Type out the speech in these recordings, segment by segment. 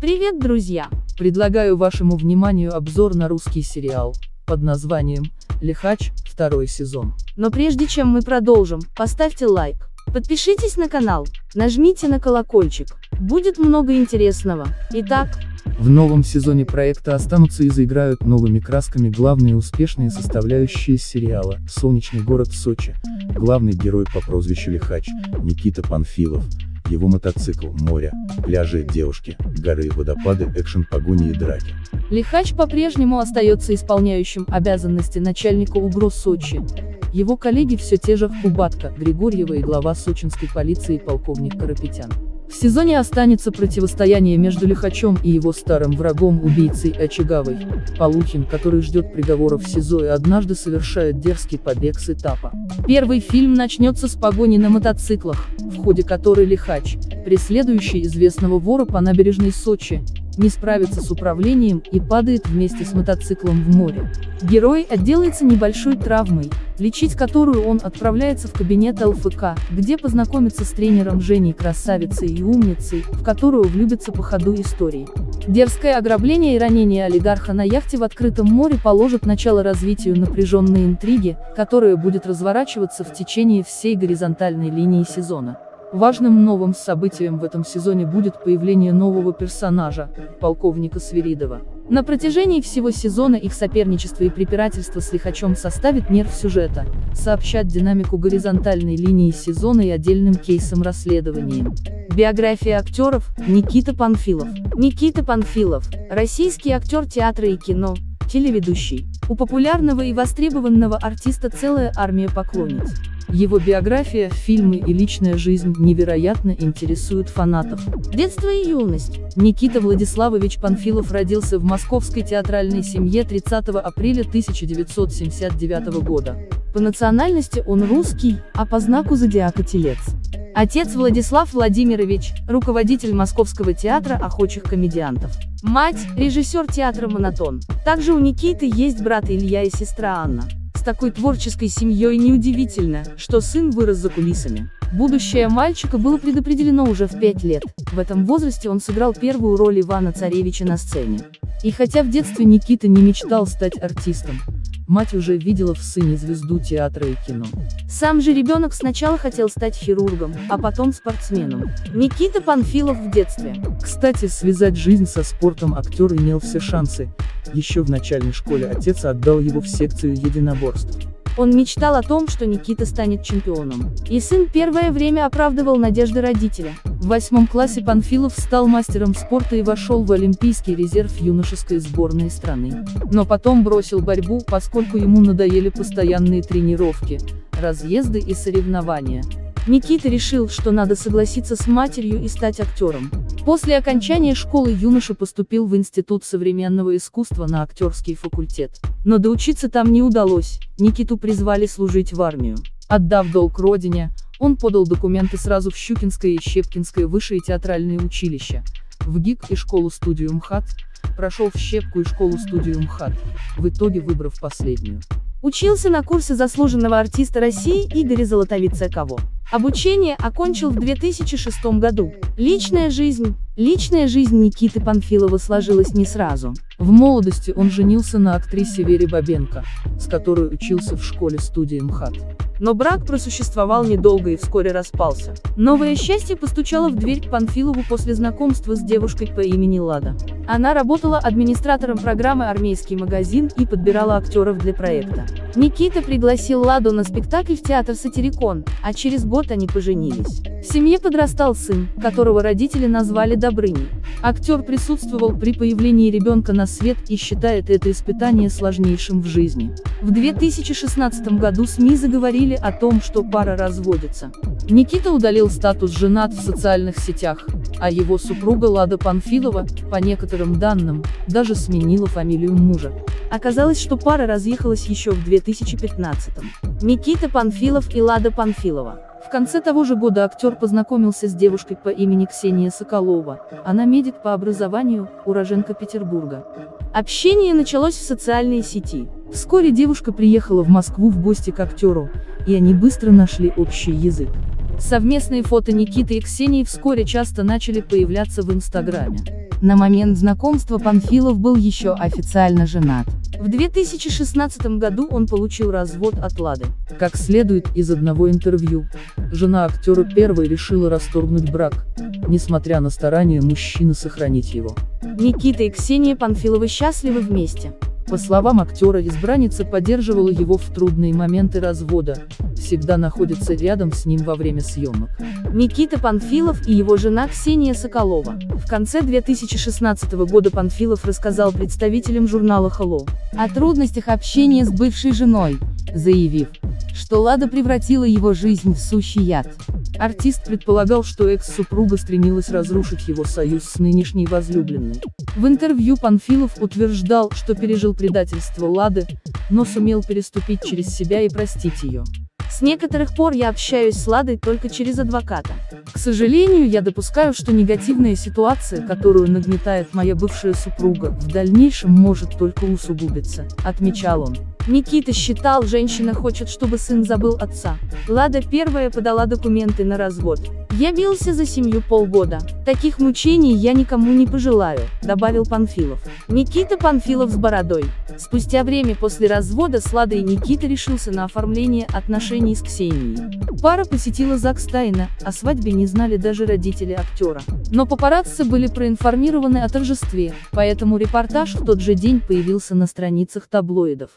Привет, друзья! Предлагаю вашему вниманию обзор на русский сериал под названием «Лихач. Второй сезон». Но прежде чем мы продолжим, поставьте лайк. Подпишитесь на канал, нажмите на колокольчик. Будет много интересного. Итак, В новом сезоне проекта останутся и заиграют новыми красками главные успешные составляющие сериала «Солнечный город Сочи». Главный герой по прозвищу Лихач, Никита Панфилов. Его мотоцикл, море, пляжи, девушки, горы, водопады, экшен, погони и драки. Лихач по-прежнему остается исполняющим обязанности начальника УГРО Сочи. Его коллеги все те же Кубатка, Григорьева и глава сочинской полиции полковник Карапетян. В сезоне останется противостояние между Лихачом и его старым врагом убийцей Очагавой, Полухин, который ждет приговора в СИЗО и однажды совершает дерзкий побег с этапа. Первый фильм начнется с погони на мотоциклах, в ходе которой Лихач, преследующий известного вора по набережной Сочи, не справится с управлением и падает вместе с мотоциклом в море. Герой отделается небольшой травмой, лечить которую он отправляется в кабинет ЛФК, где познакомится с тренером Женей Красавицей и умницей, в которую влюбится по ходу истории. Дерзкое ограбление и ранение олигарха на яхте в открытом море положат начало развитию напряженной интриги, которая будет разворачиваться в течение всей горизонтальной линии сезона. Важным новым событием в этом сезоне будет появление нового персонажа, полковника Свиридова. На протяжении всего сезона их соперничество и препирательство с лихачом составит нерв сюжета, сообщат динамику горизонтальной линии сезона и отдельным кейсом расследованием. Биография актеров – Никита Панфилов. Никита Панфилов – российский актер театра и кино, телеведущий. У популярного и востребованного артиста целая армия поклонниц. Его биография, фильмы и личная жизнь невероятно интересуют фанатов. Детство и юность. Никита Владиславович Панфилов родился в московской театральной семье 30 апреля 1979 года. По национальности он русский, а по знаку зодиака телец. Отец Владислав Владимирович, руководитель Московского театра охочих комедиантов. Мать, режиссер театра «Монотон». Также у Никиты есть брат Илья и сестра Анна. Такой творческой семьей неудивительно, что сын вырос за кулисами. Будущее мальчика было предопределено уже в пять лет. В этом возрасте он сыграл первую роль Ивана Царевича на сцене. И хотя в детстве Никита не мечтал стать артистом, мать уже видела в сыне звезду театра и кино. Сам же ребенок сначала хотел стать хирургом, а потом спортсменом. Никита Панфилов в детстве. Кстати, связать жизнь со спортом актер имел все шансы. Еще в начальной школе отец отдал его в секцию единоборств. Он мечтал о том, что Никита станет чемпионом. И сын первое время оправдывал надежды родителя. В восьмом классе Панфилов стал мастером спорта и вошел в Олимпийский резерв юношеской сборной страны. Но потом бросил борьбу, поскольку ему надоели постоянные тренировки, разъезды и соревнования. Никита решил, что надо согласиться с матерью и стать актером. После окончания школы юноша поступил в Институт современного искусства на актерский факультет. Но доучиться там не удалось, Никиту призвали служить в армию. Отдав долг родине, он подал документы сразу в Щукинское и Щепкинское высшие театральные училища, в ГИК и школу-студию МХАТ, прошел в Щепку и школу-студию МХАТ, в итоге выбрав последнюю. Учился на курсе заслуженного артиста России Игоря Золотовица-Кого. Обучение окончил в 2006 году. Личная жизнь. Личная жизнь Никиты Панфилова сложилась не сразу. В молодости он женился на актрисе Вере Бабенко, с которой учился в школе-студии МХАТ. Но брак просуществовал недолго и вскоре распался. Новое счастье постучало в дверь к Панфилову после знакомства с девушкой по имени Лада. Она работала администратором программы «Армейский магазин» и подбирала актеров для проекта. Никита пригласил Ладу на спектакль в театр «Сатирикон», а через год они поженились. В семье подрастал сын, которого родители назвали Добрыней. Актер присутствовал при появлении ребенка на свет и считает это испытание сложнейшим в жизни. В 2016 году СМИ заговорили о том, что пара разводится. Никита удалил статус «женат» в социальных сетях, а его супруга Лада Панфилова, по некоторым данным, даже сменила фамилию мужа. Оказалось, что пара разъехалась еще в 2015 -м. Никита Панфилов и Лада Панфилова. В конце того же года актер познакомился с девушкой по имени Ксения Соколова. Она медик по образованию, уроженка Петербурга. Общение началось в социальной сети. Вскоре девушка приехала в Москву в гости к актеру, и они быстро нашли общий язык. Совместные фото Никиты и Ксении вскоре часто начали появляться в Инстаграме. На момент знакомства Панфилов был еще официально женат. В 2016 году он получил развод от Лады. Как следует из одного интервью, жена актера первой решила расторгнуть брак, несмотря на старания мужчины сохранить его. Никита и Ксения Панфиловы счастливы вместе. По словам актера, избранница поддерживала его в трудные моменты развода, всегда находится рядом с ним во время съемок. Никита Панфилов и его жена Ксения Соколова. В конце 2016 года Панфилов рассказал представителям журнала Hello о трудностях общения с бывшей женой, заявив, что Лада превратила его жизнь в сущий яд. Артист предполагал, что экс-супруга стремилась разрушить его союз с нынешней возлюбленной. В интервью Панфилов утверждал, что пережил предательство Лады, но сумел переступить через себя и простить ее. С некоторых пор я общаюсь с Ладой только через адвоката. К сожалению, я допускаю, что негативная ситуация, которую нагнетает моя бывшая супруга, в дальнейшем может только усугубиться, отмечал он. Никита считал, женщина хочет, чтобы сын забыл отца. Лада первая подала документы на развод. Я бился за семью полгода. Таких мучений я никому не пожелаю, добавил Панфилов. Никита Панфилов с бородой. Спустя время после развода с Ладой Никита решился на оформление отношений с Ксенией. Пара посетила ЗАГС тайно, о свадьбе не знали даже родители актера. Но папарацци были проинформированы о торжестве, поэтому репортаж в тот же день появился на страницах таблоидов.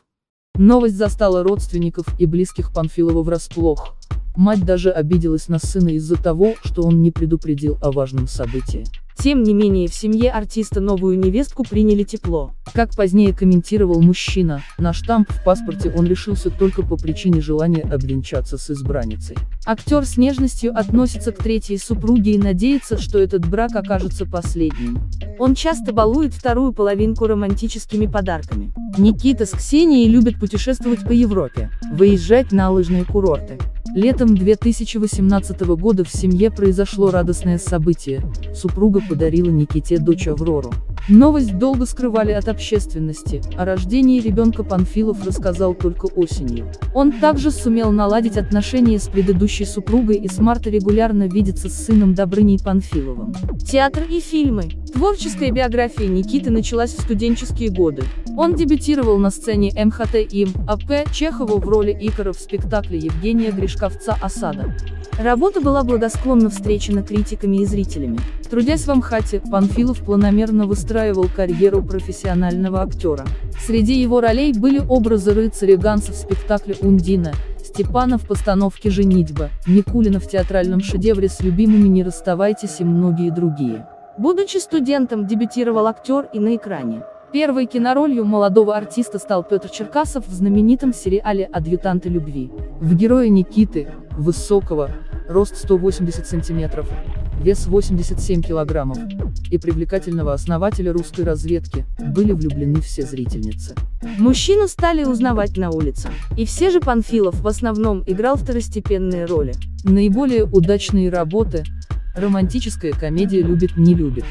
Новость застала родственников и близких Панфилова врасплох. Мать даже обиделась на сына из-за того, что он не предупредил о важном событии. Тем не менее в семье артиста новую невестку приняли тепло. Как позднее комментировал мужчина, на штамп в паспорте он решился только по причине желания обвенчаться с избранницей. Актер с нежностью относится к третьей супруге и надеется, что этот брак окажется последним. Он часто балует вторую половинку романтическими подарками. Никита с Ксенией любят путешествовать по Европе, выезжать на лыжные курорты. Летом 2018 года в семье произошло радостное событие. Супруга подарила Никите дочь Аврору. Новость долго скрывали от общественности, о рождении ребенка Панфилов рассказал только осенью. Он также сумел наладить отношения с предыдущей супругой и с марта регулярно видится с сыном Добрыней Панфиловым. Театр и фильмы. Творческая биография Никиты началась в студенческие годы. Он дебютировал на сцене МХТ им, АП Чехова в роли Икара в спектакле Евгения Гришковца «Осада». Работа была благосклонно встречена критиками и зрителями. Трудясь в Амхате, Панфилов планомерно выстраивал карьеру профессионального актера. Среди его ролей были образы рыцаря Ганса в спектакле «Ундина», Степана в постановке «Женитьба», Никулина в театральном шедевре «С любимыми не расставайтесь» и многие другие. Будучи студентом, дебютировал актер и на экране. Первой киноролью молодого артиста стал Петр Черкасов в знаменитом сериале «Адъютанты любви». В героя Никиты, высокого, рост 180 сантиметров, вес 87 килограммов, и привлекательного основателя русской разведки, были влюблены все зрительницы. Мужчину стали узнавать на улице. И все же Панфилов в основном играл второстепенные роли. Наиболее удачные работы – Романтическая комедия «Любит, не любит».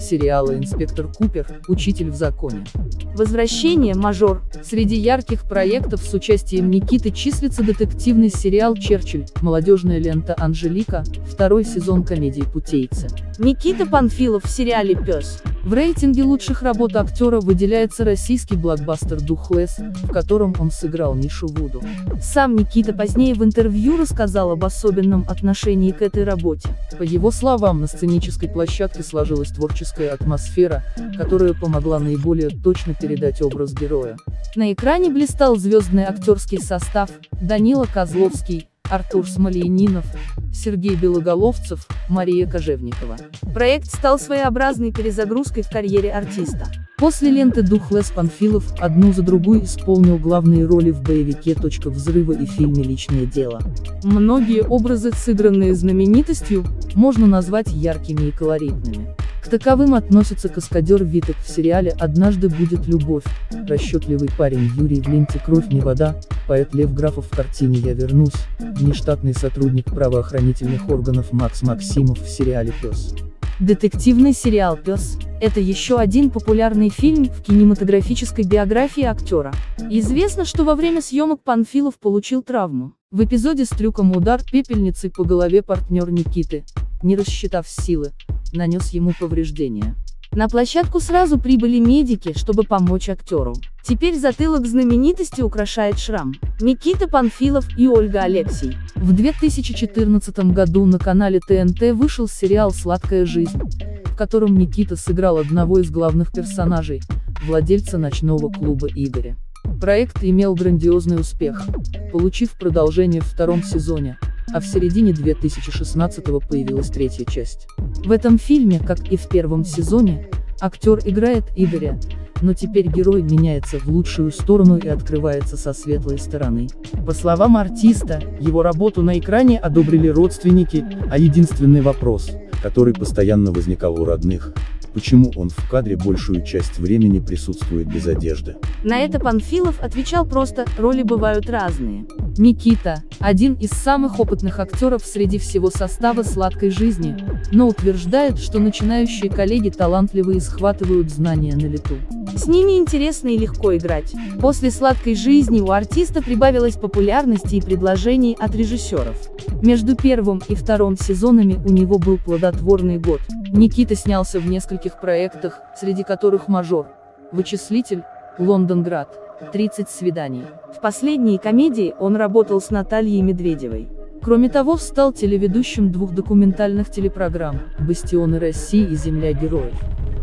Сериалы «Инспектор Купер», «Учитель в законе». Возвращение, мажор. Среди ярких проектов с участием Никиты числится детективный сериал «Черчилль», молодежная лента «Анжелика», второй сезон комедии «Путейцы». Никита Панфилов в сериале «Пес». В рейтинге лучших работ актера выделяется российский блокбастер «Духлесс», в котором он сыграл Мишу Вуду. Сам Никита позднее в интервью рассказал об особенном отношении к этой работе. По его словам, на сценической площадке сложилась творческая атмосфера, которая помогла наиболее точно передать образ героя. На экране блистал звездный актерский состав, Данила Козловский, Артур Смоленинов, Сергей Белоголовцев, Мария Кожевникова. Проект стал своеобразной перезагрузкой в карьере артиста. После ленты «Духлесс» Панфилов одну за другой исполнил главные роли в боевике «Точка взрыва» и фильме «Личное дело». Многие образы, сыгранные знаменитостью, можно назвать яркими и колоритными. К таковым относится каскадер Витек в сериале «Однажды будет любовь», расчетливый парень Юрий в ленте «Кровь не вода», поэт Лев Графов в картине «Я вернусь», внештатный сотрудник правоохранительных органов Макс Максимов в сериале «Пес». Детективный сериал «Пес» — это еще один популярный фильм в кинематографической биографии актера. Известно, что во время съемок Панфилов получил травму. В эпизоде с трюком удар пепельницей по голове партнер Никиты, не рассчитав силы, нанес ему повреждения. На площадку сразу прибыли медики, чтобы помочь актеру. Теперь затылок знаменитости украшает шрам. Никита Панфилов и Ольга Алексей. В 2014 году на канале ТНТ вышел сериал «Сладкая жизнь», в котором Никита сыграл одного из главных персонажей, владельца ночного клуба Игоря. Проект имел грандиозный успех, получив продолжение в втором сезоне, а в середине 2016-го появилась третья часть. В этом фильме, как и в первом сезоне, актер играет Игоря, но теперь герой меняется в лучшую сторону и открывается со светлой стороны. По словам артиста, его работу на экране одобрили родственники, а единственный вопрос, который постоянно возникал у родных, почему он в кадре большую часть времени присутствует без одежды. На это Панфилов отвечал просто, роли бывают разные. Никита – один из самых опытных актеров среди всего состава «Сладкой жизни», но утверждает, что начинающие коллеги талантливые схватывают знания на лету. С ними интересно и легко играть. После «Сладкой жизни» у артиста прибавилось популярности и предложений от режиссеров. Между первым и вторым сезонами у него был плодотворный год. Никита снялся в нескольких проектах, среди которых «Мажор», «Вычислитель», «Лондонград», «30 свиданий». В последней комедии он работал с Натальей Медведевой. Кроме того, стал телеведущим двух документальных телепрограмм «Бастионы России» и «Земля героев».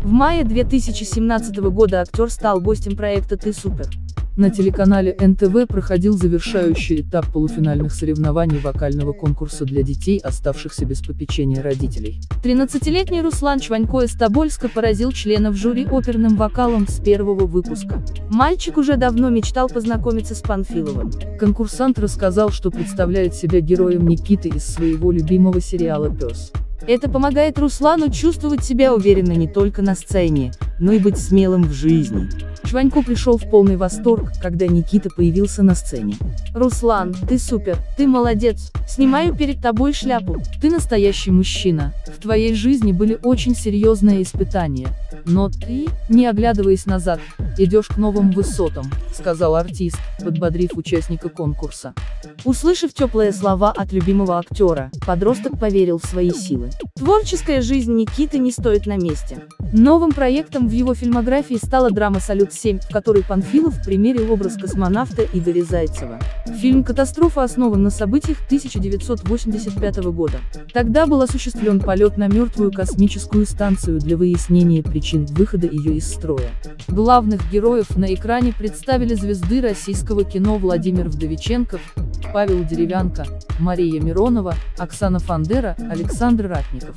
В мае 2017 года актер стал гостем проекта «Ты супер». На телеканале НТВ проходил завершающий этап полуфинальных соревнований вокального конкурса для детей, оставшихся без попечения родителей. 13-летний Руслан Чванько из Тобольска поразил членов жюри оперным вокалом с первого выпуска. Мальчик уже давно мечтал познакомиться с Панфиловым. Конкурсант рассказал, что представляет себя героем Никиты из своего любимого сериала «Пес». Это помогает Руслану чувствовать себя уверенно не только на сцене, но и быть смелым в жизни. Чванько пришел в полный восторг, когда Никита появился на сцене. «Руслан, ты супер, ты молодец, снимаю перед тобой шляпу, ты настоящий мужчина, в твоей жизни были очень серьезные испытания, но ты, не оглядываясь назад, идешь к новым высотам», сказал артист, подбодрив участника конкурса. Услышав теплые слова от любимого актера, подросток поверил в свои силы. Творческая жизнь Никиты не стоит на месте. Новым проектом в его фильмографии стала драма «Салют-7», в которой Панфилов примерил образ космонавта Игоря Зайцева. Фильм «Катастрофа» основан на событиях 1985 года. Тогда был осуществлен полет на мертвую космическую станцию для выяснения причин выхода ее из строя. Главных героев на экране представили звезды российского кино Владимир Вдовиченков, Павел Деревянко, Мария Миронова, Оксана Фандера, Александр Ратников.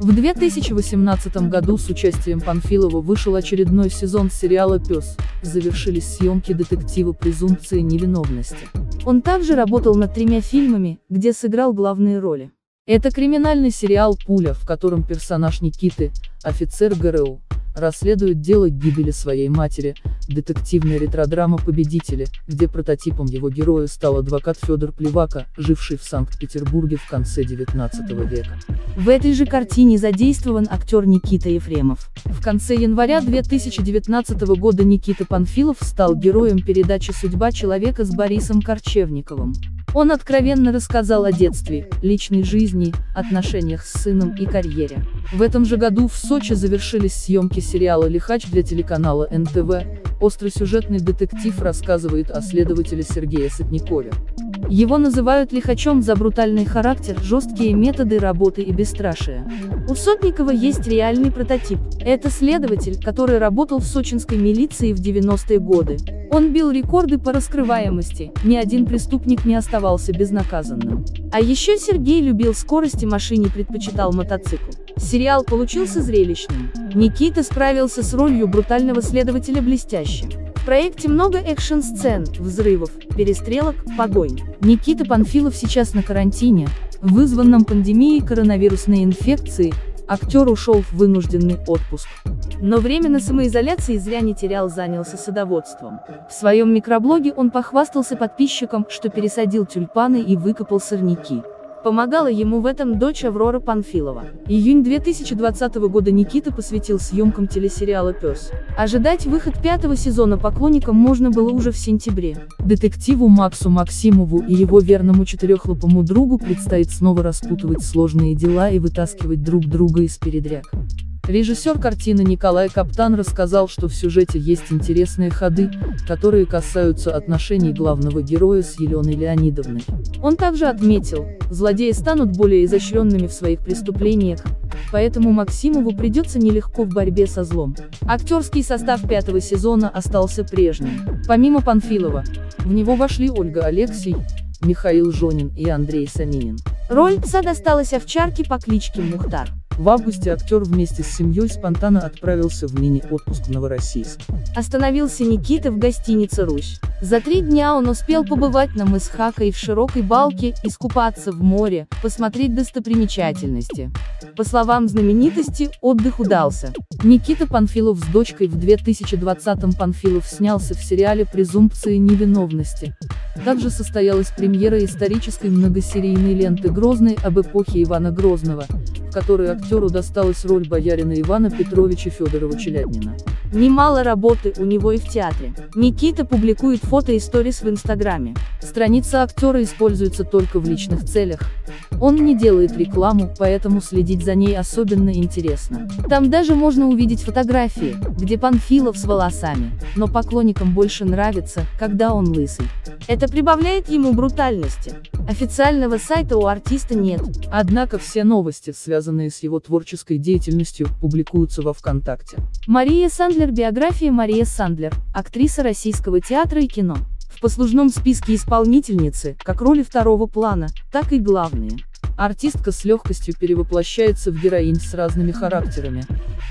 В 2018 году с участием Панфилова вышел очередной сезон сериала «Пес», завершились съемки детектива «Презумпция невиновности». Он также работал над тремя фильмами, где сыграл главные роли. Это криминальный сериал «Пуля», в котором персонаж Никиты, офицер ГРУ, расследует дело гибели своей матери, детективная ретродрама «Победители», где прототипом его героя стал адвокат Федор Плевака, живший в Санкт-Петербурге в конце XIX века. В этой же картине задействован актер Никита Ефремов. В конце января 2019 года Никита Панфилов стал героем передачи «Судьба человека» с Борисом Корчевниковым. Он откровенно рассказал о детстве, личной жизни, отношениях с сыном и карьере. В этом же году в Сочи завершились съемки сериала «Лихач» для телеканала НТВ. Остросюжетный детектив рассказывает о следователе Сергее Сотникове. Его называют лихачом за брутальный характер, жесткие методы работы и бесстрашие. У Сотникова есть реальный прототип. Это следователь, который работал в сочинской милиции в 90-е годы. Он бил рекорды по раскрываемости, ни один преступник не оставался безнаказанным. А еще Сергей любил скорость и машине предпочитал мотоцикл. Сериал получился зрелищным. Никита справился с ролью брутального следователя блестяще. Проекте много экшн-сцен, взрывов, перестрелок, погонь. Никита Панфилов сейчас на карантине, вызванном пандемией коронавирусной инфекции, актер ушел в вынужденный отпуск. Но временно самоизоляции зря не терял, занялся садоводством. В своем микроблоге он похвастался подписчикам, что пересадил тюльпаны и выкопал сорняки. Помогала ему в этом дочь Аврора Панфилова. Июнь 2020 года Никита посвятил съемкам телесериала «Пес». Ожидать выход пятого сезона поклонникам можно было уже в сентябре. Детективу Максу Максимову и его верному четырехлапому другу предстоит снова распутывать сложные дела и вытаскивать друг друга из передряг. Режиссер картины Николай Каптан рассказал, что в сюжете есть интересные ходы, которые касаются отношений главного героя с Еленой Леонидовной. Он также отметил, злодеи станут более изощренными в своих преступлениях, поэтому Максимову придется нелегко в борьбе со злом. Актерский состав пятого сезона остался прежним. Помимо Панфилова, в него вошли Ольга Алексей, Михаил Жонин и Андрей Саминин. Роль пса досталась овчарке по кличке Мухтар. В августе актер вместе с семьей спонтанно отправился в мини-отпуск в Новороссийск. Остановился Никита в гостинице «Русь». За три дня он успел побывать на мыс Хака и в широкой балке, искупаться в море, посмотреть достопримечательности. По словам знаменитости, отдых удался. Никита Панфилов с дочкой в 2020-м Панфилов снялся в сериале «Презумпции невиновности». Также состоялась премьера исторической многосерийной ленты «Грозный» об эпохе Ивана Грозного, в которой актеру досталась роль боярина Ивана Петровича Федорова Челяднина. Немало работы у него и в театре. Никита публикует фото и сторис в Инстаграме. Страница актера используется только в личных целях. Он не делает рекламу, поэтому следить за ней особенно интересно. Там даже можно увидеть фотографии, где Панфилов с волосами, но поклонникам больше нравится, когда он лысый. Это прибавляет ему брутальности. Официального сайта у артиста нет. Однако все новости, связанные с его творческой деятельностью, публикуются во ВКонтакте. Мария Сандлер Биография Мария Сандлер, актриса российского театра и кино. В послужном списке исполнительницы, как роли второго плана, так и главные. Артистка с легкостью перевоплощается в героинь с разными характерами,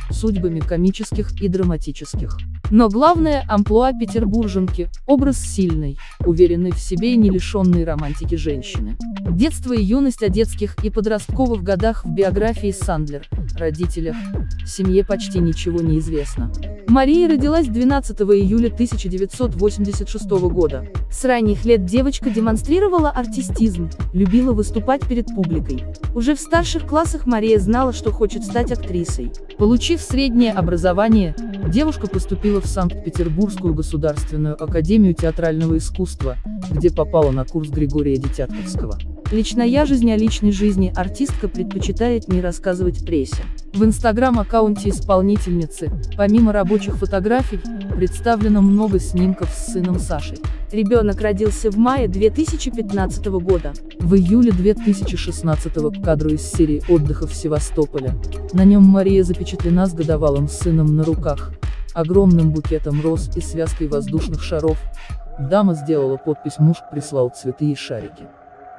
судьбами комических и драматических. Но главное амплуа петербурженки – образ сильной, уверенной в себе и не лишенной романтики женщины. Детство и юность о детских и подростковых годах в биографии Сандлер, родителях, семье почти ничего не известно. Мария родилась 12 июля 1986 года. С ранних лет девочка демонстрировала артистизм, любила выступать перед публикой. Уже в старших классах Мария знала, что хочет стать актрисой. Получив среднее образование, девушка поступила в Санкт-Петербургскую государственную академию театрального искусства, где попала на курс Григория Детятковского. Личная жизнь о личной жизни артистка предпочитает не рассказывать прессе. В инстаграм-аккаунте исполнительницы, помимо рабочих фотографий, представлено много снимков с сыном Сашей. Ребенок родился в мае 2015 года. В июле 2016 к кадру из серии отдыха в Севастополе. На нем Мария запечатлена с годовалым сыном на руках, огромным букетом роз и связкой воздушных шаров. Дама сделала подпись «Муж прислал цветы и шарики».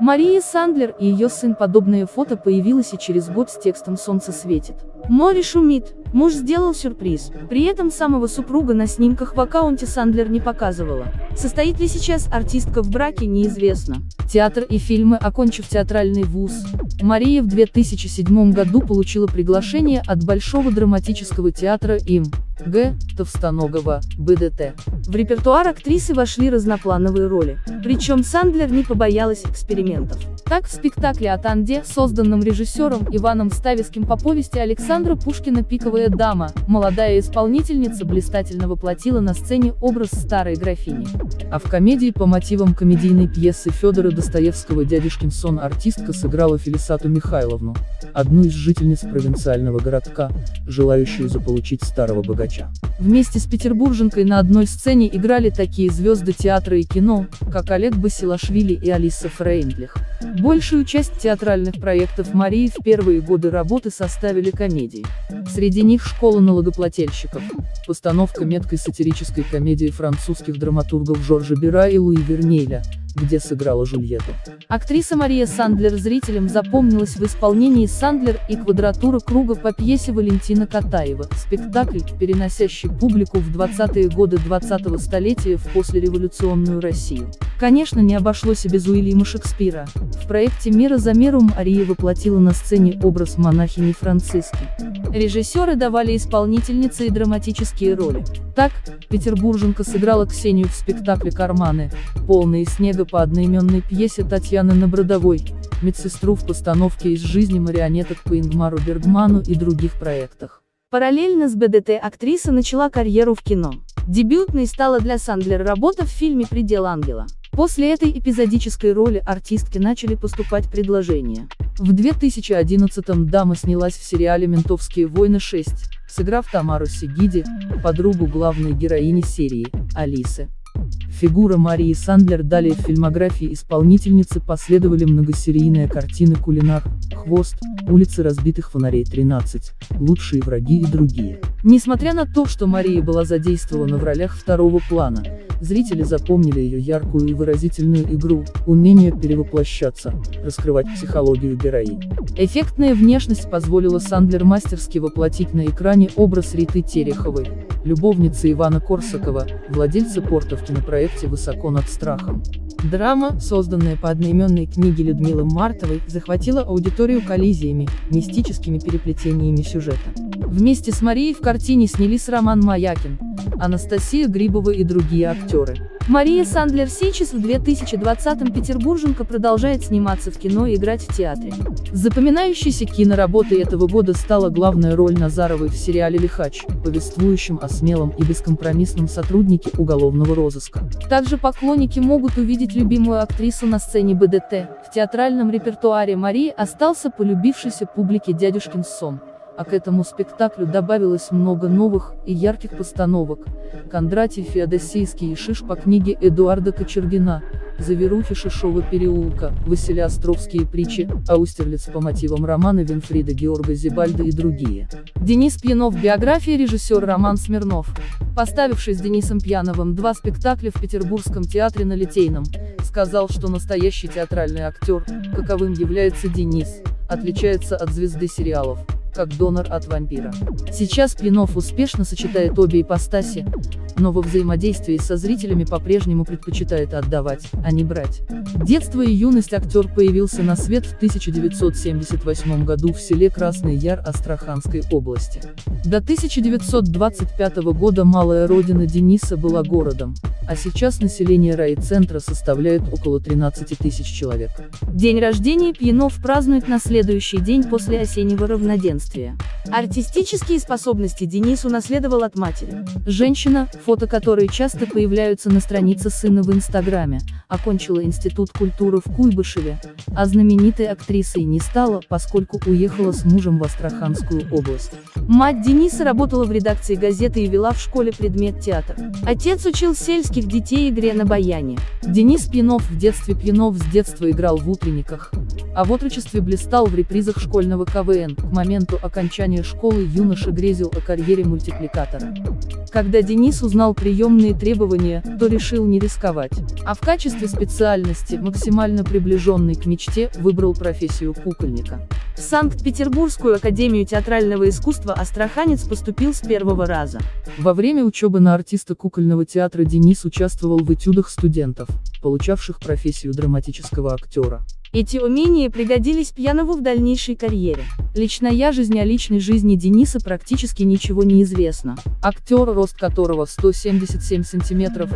Мария Сандлер и ее сын подобное фото появилось и через год с текстом «Солнце светит». Море шумит, муж сделал сюрприз. При этом самого супруга на снимках в аккаунте Сандлер не показывала. Состоит ли сейчас артистка в браке, неизвестно. Театр и фильмы Окончив театральный вуз, Мария в 2007 году получила приглашение от Большого драматического театра им. Г. Товстоногова, БДТ. В репертуар актрисы вошли разноплановые роли. Причем Сандлер не побоялась экспериментов. Так в спектакле о Танде, созданном режиссером Иваном Стависким по повести Александра Пушкина «Пиковая дама», молодая исполнительница блистательно воплотила на сцене образ старой графини. А в комедии по мотивам комедийной пьесы Федора Достоевского «Дядюшкин сон» артистка сыграла Фелисату Михайловну, одну из жительниц провинциального городка, желающую заполучить старого богача. Вместе с петербурженкой на одной сцене играли такие звезды театра и кино, как Олег Басилашвили и Алиса Фрейндлих. Большую часть театральных проектов Марии в первые годы работы составили комедии. Среди них «Школа налогоплательщиков», постановка меткой сатирической комедии французских драматургов Жоржа Бера и Луи Вернейля, где сыграла Жульетту. Актриса Мария Сандлер зрителям запомнилась в исполнении Сандлер и «Квадратура круга» по пьесе Валентина Катаева, спектакль, переносящий публику в 20-е годы 20-го столетия в послереволюционную Россию. Конечно, не обошлось и без Уильяма Шекспира. В проекте «Мера за меру» Ария воплотила на сцене образ монахини Франциски. Режиссеры давали исполнительнице и драматические роли. Так, петербурженка сыграла Ксению в спектакле «Карманы», полные снега по одноименной пьесе Татьяны Набродовой, медсестру в постановке из жизни марионеток по Ингмару Бергману и других проектах. Параллельно с БДТ актриса начала карьеру в кино. Дебютной стала для Сандлер работа в фильме «Предел ангела». После этой эпизодической роли артистке начали поступать предложения. В 2011-м дама снялась в сериале «Ментовские войны 6», сыграв Тамару Сигиди, подругу главной героини серии, Алисы. Фигура Марии Сандлер далее в фильмографии исполнительницы последовали многосерийные картины «Кулинар», «Хвост», «Улицы разбитых фонарей 13», «Лучшие враги» и другие. Несмотря на то, что Мария была задействована в ролях второго плана, зрители запомнили ее яркую и выразительную игру, умение перевоплощаться, раскрывать психологию героинь. Эффектная внешность позволила Сандлер мастерски воплотить на экране образ Риты Тереховой, любовницы Ивана Корсакова, владельца порта в кинопроекте «Высоко над страхом». Драма, созданная по одноименной книге Людмилы Мартовой, захватила аудиторию коллизиями, мистическими переплетениями сюжета. Вместе с Марией в картине снялись Роман Маякин, Анастасия Грибова и другие актеры. Мария Сандлер сейчас в 2020-м петербурженка продолжает сниматься в кино и играть в театре. Запоминающейся киноработой этого года стала главная роль Назаровой в сериале «Лихач», повествующем о смелом и бескомпромиссном сотруднике уголовного розыска. Также поклонники могут увидеть любимую актрису на сцене БДТ. В театральном репертуаре Марии остался полюбившийся публике «Дядюшкин сон» а к этому спектаклю добавилось много новых и ярких постановок. Кондратий Феодосийский и Шиш по книге Эдуарда Кочергина, Заверухи Шишова переулка, Василия Островские притчи, Аустерлиц по мотивам романа Винфрида Георга Зибальда и другие. Денис Пьянов Биография режиссер Роман Смирнов, поставивший с Денисом Пьяновым два спектакля в Петербургском театре на Литейном, сказал, что настоящий театральный актер, каковым является Денис, отличается от звезды сериалов как донор от вампира. Сейчас Пленов успешно сочетает обе ипостаси, но во взаимодействии со зрителями по-прежнему предпочитает отдавать, а не брать. Детство и юность актер появился на свет в 1978 году в селе Красный Яр Астраханской области. До 1925 года малая родина Дениса была городом, а сейчас население райцентра составляет около 13 тысяч человек. День рождения Пьянов празднует на следующий день после осеннего равноденствия. Артистические способности Денис унаследовал от матери. Женщина, фото которой часто появляются на странице сына в Инстаграме, окончила Институт культуры в Куйбышеве, а знаменитой актрисой не стала, поскольку уехала с мужем в Астраханскую область. Мать Дениса работала в редакции газеты и вела в школе предмет театр. Отец учил сельских детей игре на баяне. Денис Пьянов в детстве Пьянов с детства играл в утренниках, а в отрочестве блистал в репризах школьного КВН. К моменту окончания школы юноша грезил о карьере мультипликатора. Когда Денис узнал приемные требования, то решил не рисковать, а в качестве специальности, максимально приближенной к мечте, выбрал профессию кукольника. В Санкт-Петербургскую академию театрального искусства Астраханец поступил с первого раза. Во время учебы на артиста кукольного театра Денис участвовал в этюдах студентов, получавших профессию драматического актера. Эти умения пригодились Пьянову в дальнейшей карьере. Личная жизнь о личной жизни Дениса практически ничего не известно. Актер, рост которого 177 сантиметров,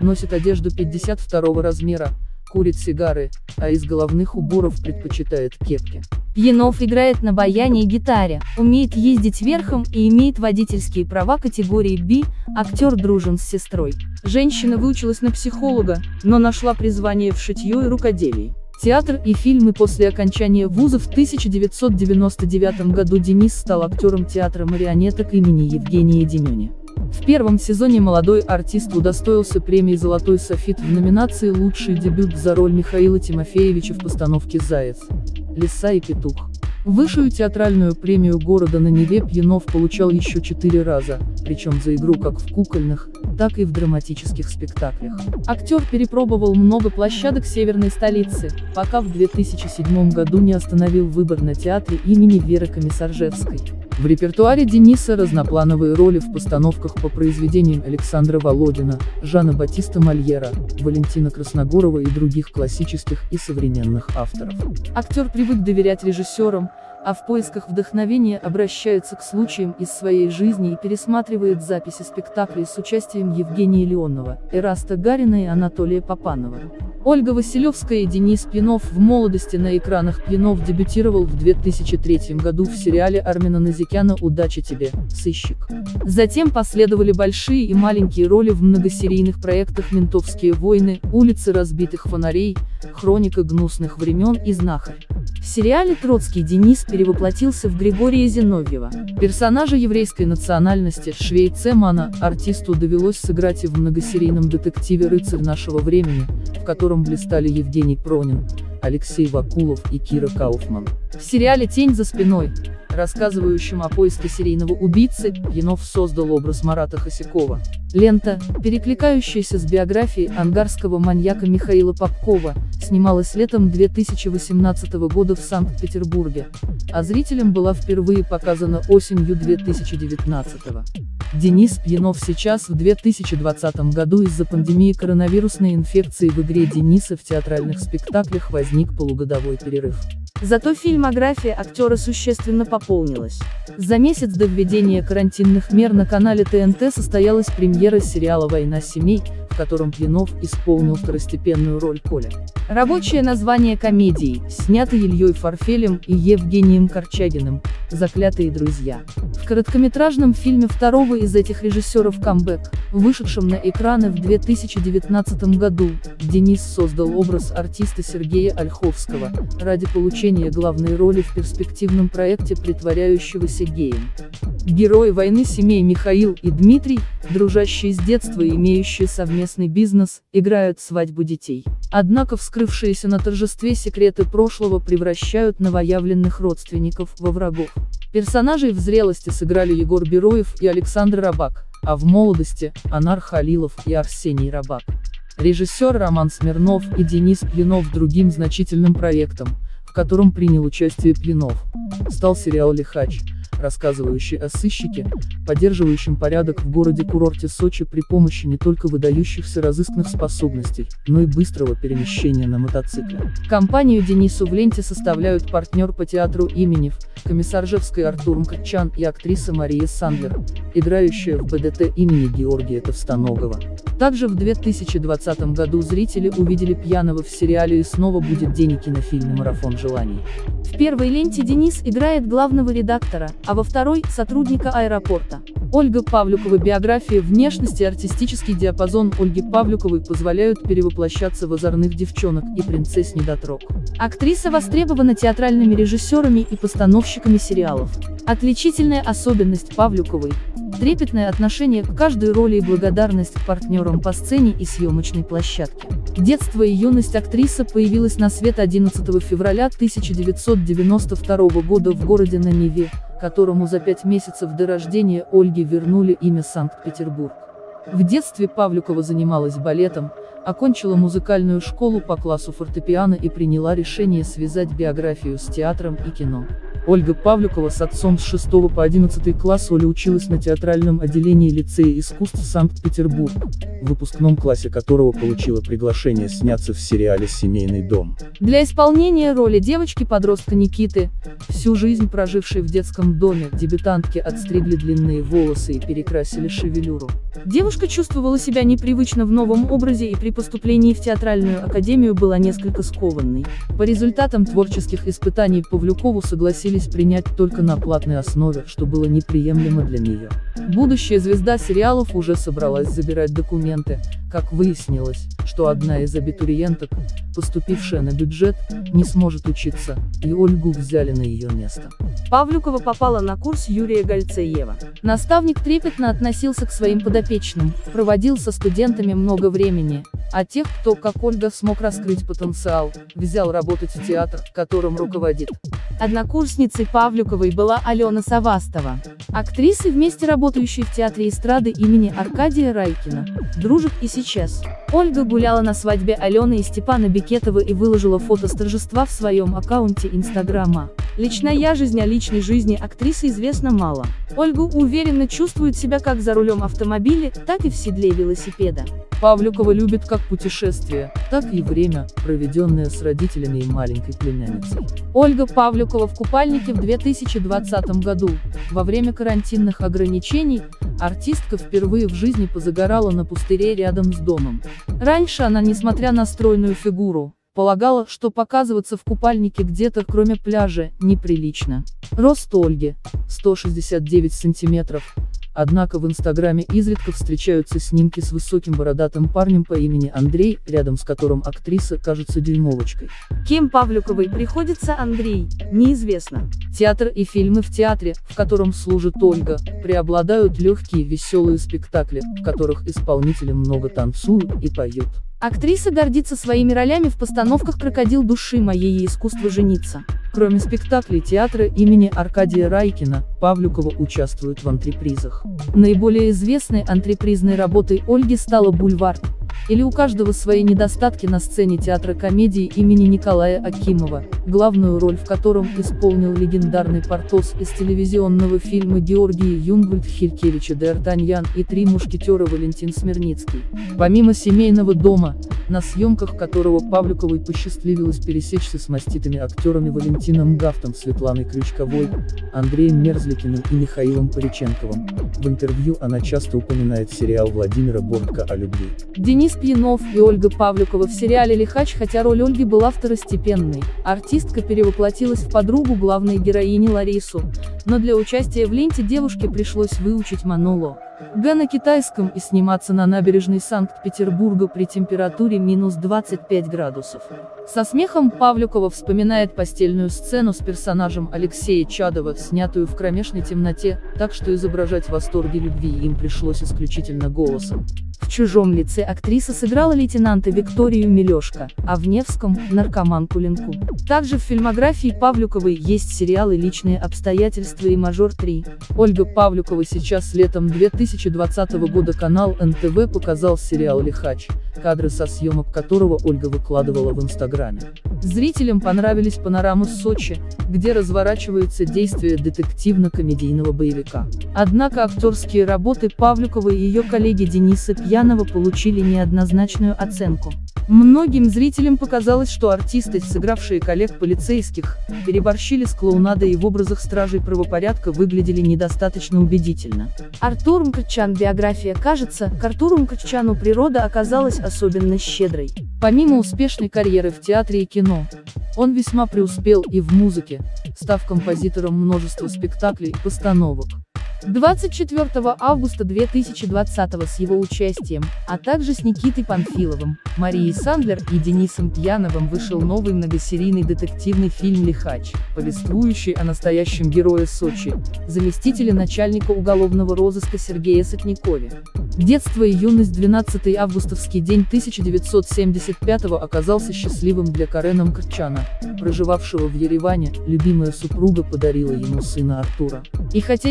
носит одежду 52 размера, курит сигары, а из головных уборов предпочитает кепки. Пьянов играет на баяне и гитаре, умеет ездить верхом и имеет водительские права категории B, актер дружен с сестрой. Женщина выучилась на психолога, но нашла призвание в шитье и рукоделии. Театр и фильмы После окончания вуза в 1999 году Денис стал актером театра марионеток имени Евгения Демюни. В первом сезоне молодой артист удостоился премии «Золотой софит» в номинации «Лучший дебют» за роль Михаила Тимофеевича в постановке «Заяц, лиса и петух». Высшую театральную премию города на Неве Пьянов получал еще четыре раза, причем за игру как в кукольных, так и в драматических спектаклях. Актер перепробовал много площадок северной столицы, пока в 2007 году не остановил выбор на театре имени Веры Комиссаржевской. В репертуаре Дениса разноплановые роли в постановках по произведениям Александра Володина, Жана Батиста Мольера, Валентина Красногорова и других классических и современных авторов. Актер привык доверять режиссерам, а в поисках вдохновения обращается к случаям из своей жизни и пересматривает записи спектаклей с участием Евгения Леонова, Эраста Гарина и Анатолия Попанова. Ольга Василевская и Денис Пьянов в молодости на экранах Пьянов дебютировал в 2003 году в сериале Армина Назикяна «Удачи тебе, сыщик». Затем последовали большие и маленькие роли в многосерийных проектах «Ментовские войны», «Улицы разбитых фонарей», «Хроника гнусных времен» и «Знахарь». В сериале Троцкий Денис перевоплотился в Григория Зиновьева. Персонажа еврейской национальности, швейцемана, артисту довелось сыграть и в многосерийном детективе «Рыцарь нашего времени», в котором блистали Евгений Пронин, Алексей Вакулов и Кира Кауфман. В сериале «Тень за спиной», рассказывающем о поиске серийного убийцы, Янов создал образ Марата Хосякова. Лента, перекликающаяся с биографией ангарского маньяка Михаила Попкова, снималась летом 2018 года в Санкт-Петербурге, а зрителям была впервые показана осенью 2019 года. Денис Пьянов сейчас в 2020 году из-за пандемии коронавирусной инфекции в игре Дениса в театральных спектаклях возник полугодовой перерыв. Зато фильмография актера существенно пополнилась. За месяц до введения карантинных мер на канале ТНТ состоялась премьера сериала «Война семей», в котором Пьянов исполнил второстепенную роль Коля. Рабочее название комедии, снято Ильей Форфелем и Евгением Корчагиным, «Заклятые друзья». В короткометражном фильме второго из этих режиссеров «Камбэк», вышедшем на экраны в 2019 году, Денис создал образ артиста Сергея Ольховского, ради получения главной роли в перспективном проекте притворяющегося геем. Герои войны семей Михаил и Дмитрий, дружащие с детства и имеющие совместный бизнес, играют свадьбу детей. Однако вскрывшиеся на торжестве секреты прошлого превращают новоявленных родственников во врагов. Персонажей в зрелости сыграли Егор Бероев и Александр Рабак, а в молодости – Анар Халилов и Арсений Рабак. Режиссер Роман Смирнов и Денис Пленов другим значительным проектом, в котором принял участие Пленов, стал сериал «Лихач», рассказывающий о сыщике, поддерживающем порядок в городе-курорте Сочи при помощи не только выдающихся разыскных способностей, но и быстрого перемещения на мотоцикле. Компанию Денису в ленте составляют партнер по театру Именев, комиссар Жевской Артур Мкачан и актриса Мария Сандлер, играющая в БДТ имени Георгия Товстоногова. Также в 2020 году зрители увидели Пьяного в сериале «И снова будет день» и кинофильме «Марафон желаний». В первой ленте Денис играет главного редактора, а во второй – сотрудника аэропорта. Ольга Павлюкова Биография, внешность и артистический диапазон Ольги Павлюковой позволяют перевоплощаться в озорных девчонок и принцесс недотрог. Актриса востребована театральными режиссерами и постановщиками сериалов. Отличительная особенность Павлюковой – трепетное отношение к каждой роли и благодарность к партнерам по сцене и съемочной площадке. Детство и юность актриса появилась на свет 11 февраля 1992 года в городе на Неве, которому за пять месяцев до рождения Ольги вернули имя Санкт-Петербург. В детстве Павлюкова занималась балетом, окончила музыкальную школу по классу фортепиано и приняла решение связать биографию с театром и кино. Ольга Павлюкова с отцом с 6 по 11 класс Оля училась на театральном отделении лицея искусств Санкт-Петербург, в выпускном классе которого получила приглашение сняться в сериале «Семейный дом». Для исполнения роли девочки-подростка Никиты, всю жизнь прожившей в детском доме, дебютантки отстригли длинные волосы и перекрасили шевелюру. Девушка чувствовала себя непривычно в новом образе и при поступлении в театральную академию была несколько скованной. По результатам творческих испытаний Павлюкову согласились принять только на платной основе, что было неприемлемо для нее. Будущая звезда сериалов уже собралась забирать документы, как выяснилось, что одна из абитуриенток, поступившая на бюджет, не сможет учиться, и Ольгу взяли на ее место. Павлюкова попала на курс Юрия Гальцеева. Наставник трепетно относился к своим подопечным, проводил со студентами много времени, а тех, кто, как Ольга, смог раскрыть потенциал, взял работать в театр, которым руководит. Однокурсницей Павлюковой была Алена Савастова. Актрисы, вместе работающие в театре эстрады имени Аркадия Райкина, дружат и сейчас. Ольга гуляла на свадьбе Алены и Степана Бекетова и выложила фото с торжества в своем аккаунте Инстаграма. Личная жизнь о личной жизни актрисы известна мало. Ольга уверенно чувствует себя как за рулем автомобиля, так и в седле велосипеда. Павлюкова любит как путешествие, так и время, проведенное с родителями и маленькой племянницей. Ольга Павлюкова в купальнике в 2020 году, во время карантинных ограничений, Артистка впервые в жизни позагорала на пустыре рядом с домом. Раньше она, несмотря на стройную фигуру, полагала, что показываться в купальнике где-то, кроме пляжа, неприлично. Рост Ольги – 169 сантиметров, Однако в Инстаграме изредка встречаются снимки с высоким бородатым парнем по имени Андрей, рядом с которым актриса кажется дюймовочкой. Кем Павлюковой приходится Андрей, неизвестно. Театр и фильмы в театре, в котором служит Ольга, преобладают легкие веселые спектакли, в которых исполнители много танцуют и поют. Актриса гордится своими ролями в постановках «Крокодил души моей» и «Искусство жениться». Кроме спектаклей театра имени Аркадия Райкина, Павлюкова участвует в антрепризах. Наиболее известной антрепризной работой Ольги стала «Бульвар», или у каждого свои недостатки на сцене театра комедии имени Николая Акимова, главную роль в котором исполнил легендарный Портос из телевизионного фильма Георгия Юнгвальд Хилькевича Д'Артаньян и «Три мушкетера» Валентин Смирницкий. Помимо семейного дома, на съемках которого Павлюковой посчастливилось пересечься с маститыми актерами Валентином Гафтом, Светланой Крючковой, Андреем Мерзликиным и Михаилом Париченковым. В интервью она часто упоминает сериал Владимира Бортко о любви. Денис Пьянов и Ольга Павлюкова в сериале «Лихач», хотя роль Ольги была второстепенной, артистка перевоплотилась в подругу главной героини Ларису, но для участия в ленте девушке пришлось выучить монолог. Г на китайском и сниматься на набережной Санкт-Петербурга при температуре минус 25 градусов. Со смехом Павлюкова вспоминает постельную сцену с персонажем Алексея Чадова, снятую в кромешной темноте, так что изображать восторги любви им пришлось исключительно голосом. В чужом лице актриса сыграла лейтенанта Викторию Мелешко, а в Невском – наркоманку Ленку. Также в фильмографии Павлюковой есть сериалы «Личные обстоятельства» и «Мажор-3». Ольга Павлюкова сейчас летом 2020 года канал НТВ показал сериал «Лихач», кадры со съемок которого Ольга выкладывала в Инстаграме. Зрителям понравились панорамы Сочи, где разворачивается действие детективно-комедийного боевика. Однако актерские работы Павлюковой и ее коллеги Дениса Пьянова получили неоднозначную оценку. Многим зрителям показалось, что артисты, сыгравшие коллег полицейских, переборщили с клоунадой и в образах стражей правопорядка выглядели недостаточно убедительно. Артур Мкрчан Биография кажется, к Артуру Мкрчану природа оказалась особенно щедрой. Помимо успешной карьеры в театре и кино, он весьма преуспел и в музыке, став композитором множества спектаклей и постановок. 24 августа 2020 с его участием, а также с Никитой Панфиловым, Марией Сандлер и Денисом Пьяновым вышел новый многосерийный детективный фильм «Лихач», повествующий о настоящем герое Сочи, заместителе начальника уголовного розыска Сергея Сотникове. Детство и юность 12 августовский день 1975 оказался счастливым для Карена Мкрчана, проживавшего в Ереване, любимая супруга подарила ему сына Артура. И хотя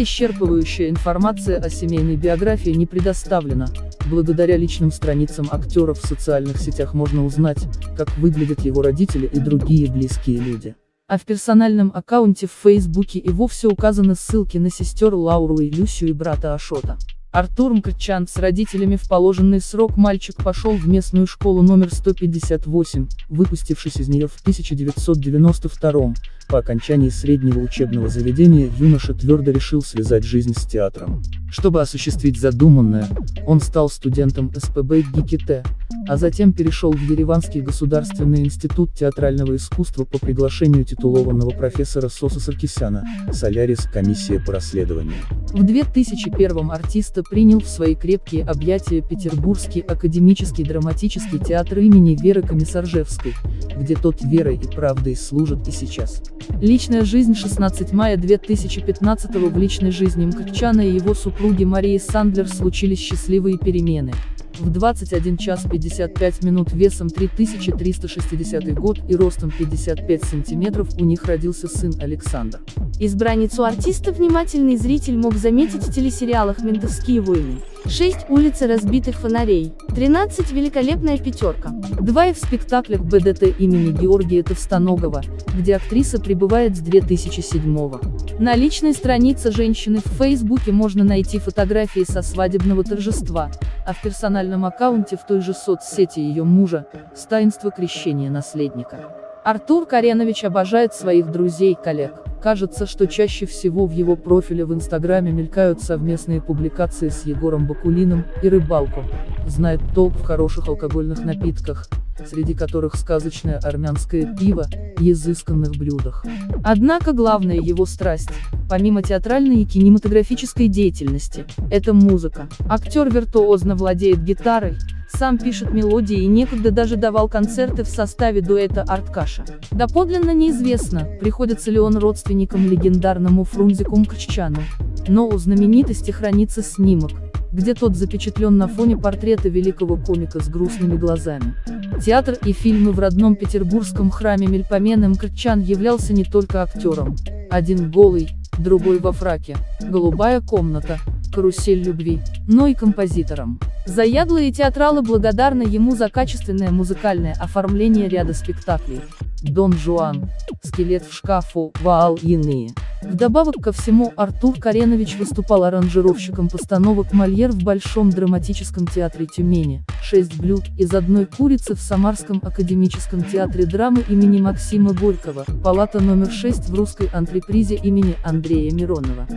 исчерпывающая информация о семейной биографии не предоставлена, благодаря личным страницам актера в социальных сетях можно узнать, как выглядят его родители и другие близкие люди. А в персональном аккаунте в Фейсбуке и вовсе указаны ссылки на сестер Лауру и Люсю и брата Ашота. Артур Мкрчан с родителями в положенный срок мальчик пошел в местную школу номер 158, выпустившись из нее в 1992 по окончании среднего учебного заведения юноша твердо решил связать жизнь с театром. Чтобы осуществить задуманное, он стал студентом СПБ ГИКИТ, а затем перешел в Ереванский государственный институт театрального искусства по приглашению титулованного профессора Соса Саркисяна, Солярис, комиссия по расследованию. В 2001 артиста принял в свои крепкие объятия Петербургский академический драматический театр имени Веры Комиссаржевской, где тот верой и правдой служит и сейчас. Личная жизнь 16 мая 2015 в личной жизни Мкрчана и его супруги Марии Сандлер случились счастливые перемены. В 21 час 55 минут весом 3360 год и ростом 55 сантиметров у них родился сын Александр. Избранницу артиста внимательный зритель мог заметить в телесериалах «Ментовские войны». 6 улицы разбитых фонарей, 13 великолепная пятерка. Два в спектаклях БДТ имени Георгия Товстоногова, где актриса пребывает с 2007 -го. На личной странице женщины в Фейсбуке можно найти фотографии со свадебного торжества, а в персональном аккаунте в той же соцсети ее мужа, с таинства крещения наследника. Артур Каренович обожает своих друзей и коллег. Кажется, что чаще всего в его профиле в Инстаграме мелькают совместные публикации с Егором Бакулиным и рыбалку. Знает толк в хороших алкогольных напитках, среди которых сказочное армянское пиво, и изысканных блюдах. Однако главная его страсть, помимо театральной и кинематографической деятельности, это музыка. Актер виртуозно владеет гитарой, сам пишет мелодии и некогда даже давал концерты в составе дуэта Арткаша. Доподлинно неизвестно, приходится ли он родственником легендарному Фрунзику Мкрчану. Но у знаменитости хранится снимок, где тот запечатлен на фоне портрета великого комика с грустными глазами. Театр и фильмы в родном петербургском храме Мельпомены Мкрчан являлся не только актером. Один голый, другой во фраке, голубая комната, карусель любви, но и композитором. Заядлые театралы благодарны ему за качественное музыкальное оформление ряда спектаклей. Дон Жуан, Скелет в шкафу, Ваал иные. Вдобавок ко всему Артур Каренович выступал аранжировщиком постановок Мольер в Большом драматическом театре Тюмени, «Шесть блюд» из одной курицы в Самарском академическом театре драмы имени Максима Горького, палата номер 6 в русской антрепризе имени Андрея Миронова.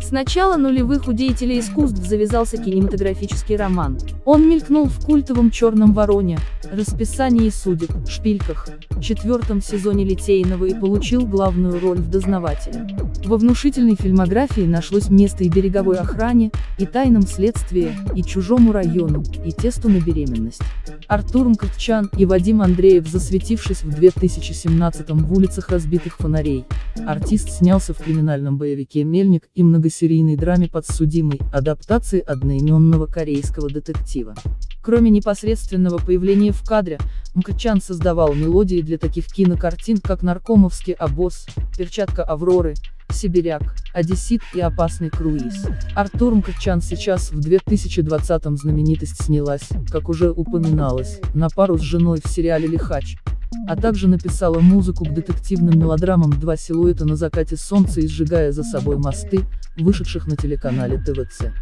С начала нулевых у деятелей искусств завязался кинематографический роман. Он мелькнул в культовом «Черном вороне», «Расписании судеб», «Шпильках», четвертом сезоне Литейного и получил главную роль в «Дознавателе». Во внушительной фильмографии нашлось место и береговой охране, и тайном следствии, и чужому району, и тесту на беременность. Артур Мкртчан и Вадим Андреев засветившись в 2017 в улицах разбитых фонарей. Артист снялся в криминальном боевике «Мельник» и многосерийной драме «Подсудимый», адаптации одноименного корейского детектива. Кроме непосредственного появления в кадре, Мкачан создавал мелодии для таких кинокартин, как «Наркомовский обоз», «Перчатка Авроры», «Сибиряк», «Одессит» и «Опасный круиз». Артур Мкачан сейчас в 2020-м знаменитость снялась, как уже упоминалось, на пару с женой в сериале «Лихач», а также написала музыку к детективным мелодрамам «Два силуэта на закате солнца» и «Сжигая за собой мосты», вышедших на телеканале ТВЦ.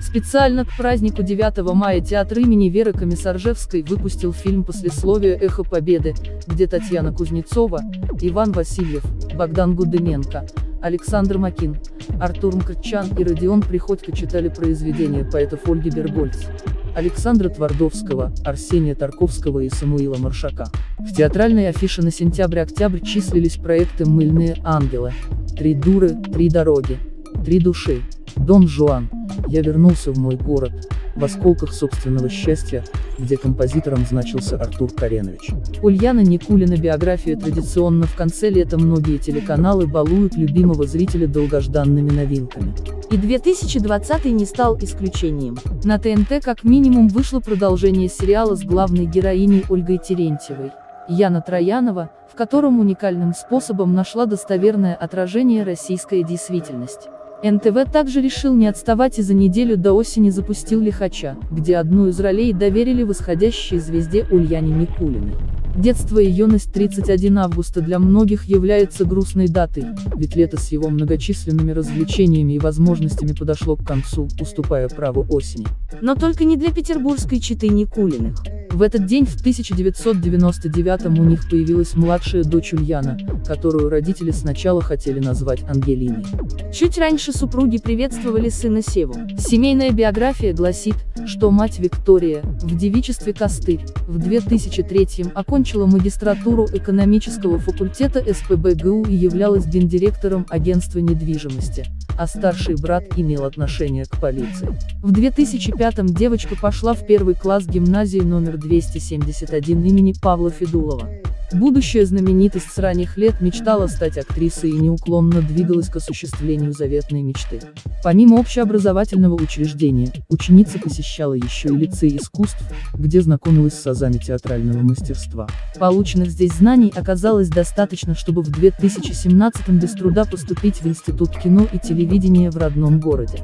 Специально к празднику 9 мая театр имени Веры Комиссаржевской выпустил фильм «Послесловие Эхо Победы», где Татьяна Кузнецова, Иван Васильев, Богдан Гудыменко, Александр Макин, Артур Мкрчан и Родион Приходько читали произведения поэтов Ольги Бергольц, Александра Твардовского, Арсения Тарковского и Самуила Маршака. В театральной афише на сентябрь-октябрь числились проекты «Мыльные ангелы», «Три дуры», «Три дороги», «Три души», «Дон Жуан», «Я вернулся в мой город», в осколках собственного счастья, где композитором значился Артур Каренович. Ульяна Никулина биография традиционно в конце лета многие телеканалы балуют любимого зрителя долгожданными новинками. И 2020 не стал исключением. На ТНТ как минимум вышло продолжение сериала с главной героиней Ольгой Терентьевой. Яна Троянова, в котором уникальным способом нашла достоверное отражение российской действительности. НТВ также решил не отставать и за неделю до осени запустил «Лихача», где одну из ролей доверили восходящей звезде Ульяне Никулиной. Детство и юность 31 августа для многих является грустной датой, ведь лето с его многочисленными развлечениями и возможностями подошло к концу, уступая право осени. Но только не для петербургской читы Никулиных. В этот день в 1999 у них появилась младшая дочь Ульяна, которую родители сначала хотели назвать Ангелиной. Чуть раньше супруги приветствовали сына Севу. Семейная биография гласит, что мать Виктория, в девичестве Костырь, в 2003 окончила магистратуру экономического факультета СПБГУ и являлась гендиректором агентства недвижимости, а старший брат имел отношение к полиции. В 2005 девочка пошла в первый класс гимназии номер 271 имени Павла Федулова. Будущая знаменитость с ранних лет мечтала стать актрисой и неуклонно двигалась к осуществлению заветной мечты. Помимо общеобразовательного учреждения, ученица посещала еще и лицей искусств, где знакомилась с азами театрального мастерства. Полученных здесь знаний оказалось достаточно, чтобы в 2017 без труда поступить в Институт кино и телевидения в родном городе.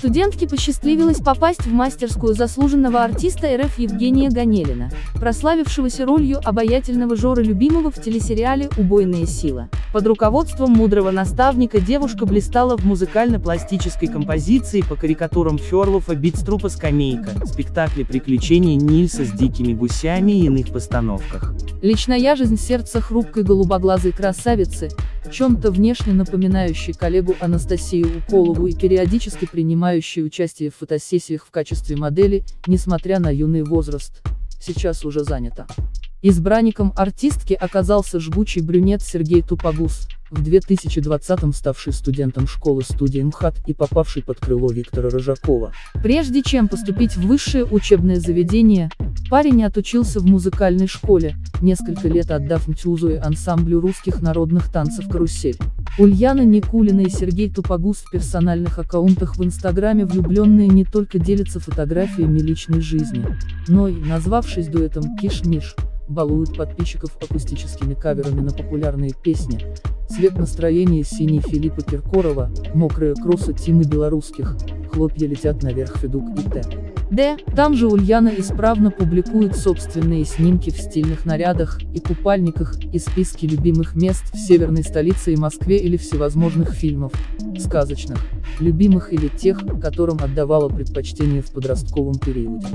Студентке посчастливилось попасть в мастерскую заслуженного артиста РФ Евгения Ганелина, прославившегося ролью обаятельного Жоржа стажера любимого в телесериале «Убойная сила». Под руководством мудрого наставника девушка блистала в музыкально-пластической композиции по карикатурам Ферлофа «Битструпа скамейка», спектакле «Приключения Нильса с дикими гусями» и иных постановках. Личная жизнь сердца хрупкой голубоглазой красавицы, чем-то внешне напоминающей коллегу Анастасию Уколову и периодически принимающей участие в фотосессиях в качестве модели, несмотря на юный возраст, сейчас уже занята. Избранником артистки оказался жгучий брюнет Сергей Тупогус, в 2020-м ставший студентом школы-студии МХАТ и попавший под крыло Виктора Рыжакова. Прежде чем поступить в высшее учебное заведение, парень отучился в музыкальной школе, несколько лет отдав МТУЗу и ансамблю русских народных танцев «Карусель». Ульяна Никулина и Сергей Тупогус в персональных аккаунтах в Инстаграме влюбленные не только делятся фотографиями личной жизни, но и, назвавшись дуэтом «Киш-Миш», балуют подписчиков акустическими каверами на популярные песни. Цвет настроения синий Филиппа Киркорова, мокрые кроссы Тимы Белорусских, хлопья летят наверх Федук и Т. Д. Там же Ульяна исправно публикует собственные снимки в стильных нарядах и купальниках и списки любимых мест в северной столице и Москве или всевозможных фильмов, сказочных, любимых или тех, которым отдавала предпочтение в подростковом периоде.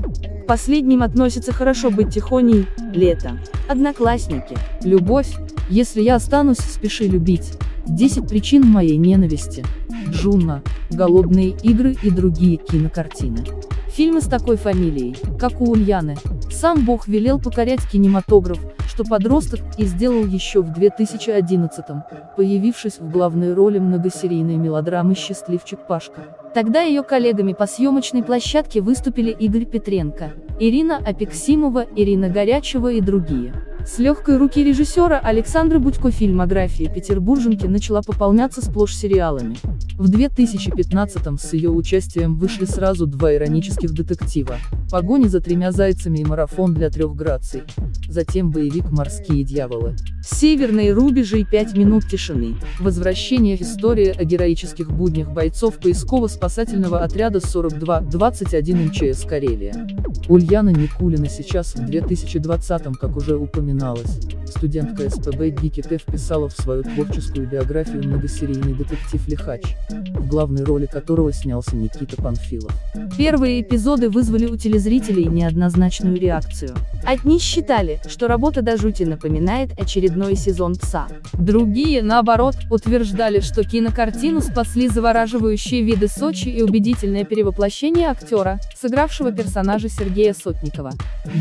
К последним относится хорошо быть тихоней, лето, одноклассники, любовь, если я останусь, спеши любить, 10 причин моей ненависти, Джунна, голодные игры и другие кинокартины. Фильмы с такой фамилией, как у Ульяны. Сам Бог велел покорять кинематограф, что подросток и сделал еще в 2011-м, появившись в главной роли многосерийной мелодрамы «Счастливчик Пашка». Тогда ее коллегами по съемочной площадке выступили Игорь Петренко, Ирина Апексимова, Ирина Горячева и другие. С легкой руки режиссера Александра Будько фильмография петербурженки начала пополняться сплошь сериалами. В 2015-м с ее участием вышли сразу два иронических детектива «Погони за тремя зайцами» и «Марафон для трех граций». Затем боевик «Морские дьяволы». Северные рубежи и «Пять минут тишины». Возвращение история о героических буднях бойцов поисково-спасательного отряда 42-21 МЧС Карелия. Ульяна Никулина сейчас в 2020-м, как уже упоминалось, студентка СПБ ГИКИТ вписала в свою творческую биографию многосерийный детектив «Лихач», в главной роли которого снялся Никита Панфилов. Первые эпизоды вызвали у телезрителей неоднозначную реакцию. Одни считали, что работа до жути напоминает очередной сезон «Пса». Другие, наоборот, утверждали, что кинокартину спасли завораживающие виды Сочи и убедительное перевоплощение актера, сыгравшего персонажа Сергея Сотникова.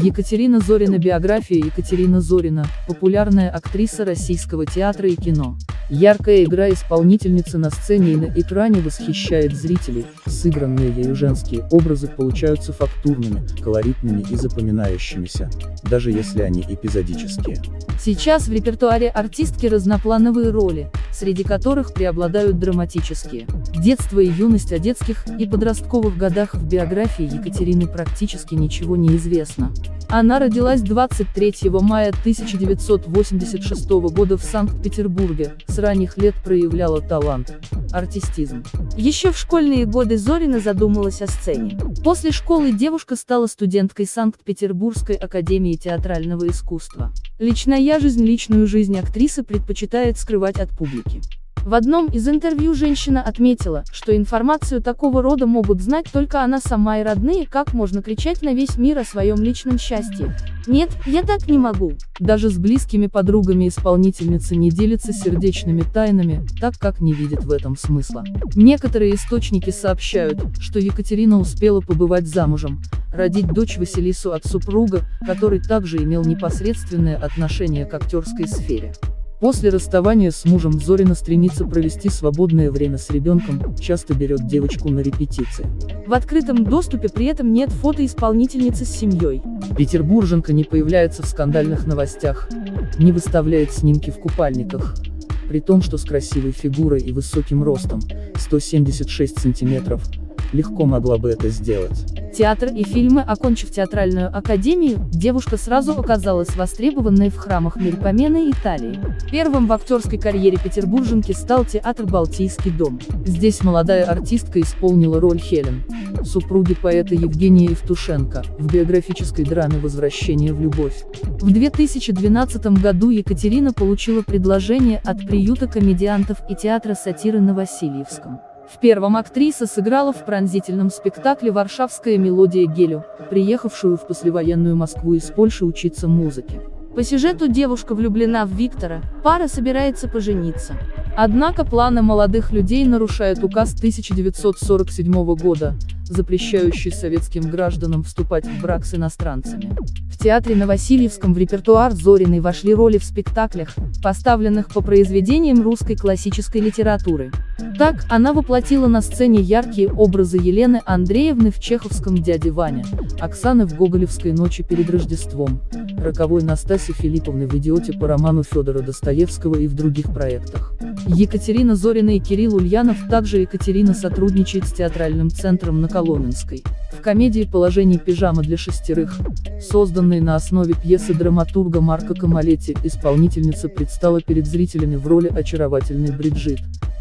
Екатерина Зорина Биография Екатерина Зорина, популярная актриса российского театра и кино. Яркая игра исполнительницы на сцене и на экране восхищает зрителей, сыгранные ею женские образы получаются фактурными, колоритными и запоминающимися, даже если они эпизодические. Сейчас в репертуаре артистки разноплановые роли, среди которых преобладают драматические. Детство и юность о детских и подростковых годах в биографии Екатерины практически ничего не известно. Она родилась 23 мая 1986 года в Санкт-Петербурге, с ранних лет проявляла талант, артистизм. Еще в школьные годы Зорина задумалась о сцене. После школы девушка стала студенткой Санкт-Петербургской академии театрального искусства. Личная жизнь Личную жизнь актрисы предпочитает скрывать от публики. В одном из интервью женщина отметила, что информацию такого рода могут знать только она сама и родные, как можно кричать на весь мир о своем личном счастье. Нет, я так не могу. Даже с близкими подругами исполнительница не делится сердечными тайнами, так как не видит в этом смысла. Некоторые источники сообщают, что Екатерина успела побывать замужем, родить дочь Василису от супруга, который также имел непосредственное отношение к актерской сфере. После расставания с мужем Зорина стремится провести свободное время с ребенком, часто берет девочку на репетиции. В открытом доступе при этом нет фото исполнительницы с семьей. Петербурженка не появляется в скандальных новостях, не выставляет снимки в купальниках, при том, что с красивой фигурой и высоким ростом, 176 сантиметров, легко могла бы это сделать. Театр и фильмы Окончив театральную академию, девушка сразу оказалась востребованной в храмах Мельпомены Италии. Первым в актерской карьере петербурженки стал театр «Балтийский дом». Здесь молодая артистка исполнила роль Хелен, супруги поэта Евгения Евтушенко, в биографической драме «Возвращение в любовь». В 2012 году Екатерина получила предложение от приюта комедиантов и театра сатиры на Васильевском. В первом актриса сыграла в пронзительном спектакле «Варшавская мелодия Гелю», приехавшую в послевоенную Москву из Польши учиться музыке. По сюжету девушка влюблена в Виктора, пара собирается пожениться. Однако планы молодых людей нарушают указ 1947 года, запрещающий советским гражданам вступать в брак с иностранцами. В театре на Васильевском в репертуар Зориной вошли роли в спектаклях, поставленных по произведениям русской классической литературы. Так, она воплотила на сцене яркие образы Елены Андреевны в чеховском «Дяде Ваня», Оксаны в «Гоголевской ночи перед Рождеством», роковой Настаси Филипповны в «Идиоте» по роману Федора Достоевского и в других проектах. Екатерина Зорина и Кирилл Ульянов также Екатерина сотрудничает с театральным центром на Коломенской. В комедии «Положение пижама для шестерых», созданной на основе пьесы драматурга Марка Камалетти, исполнительница предстала перед зрителями в роли очаровательной Бриджит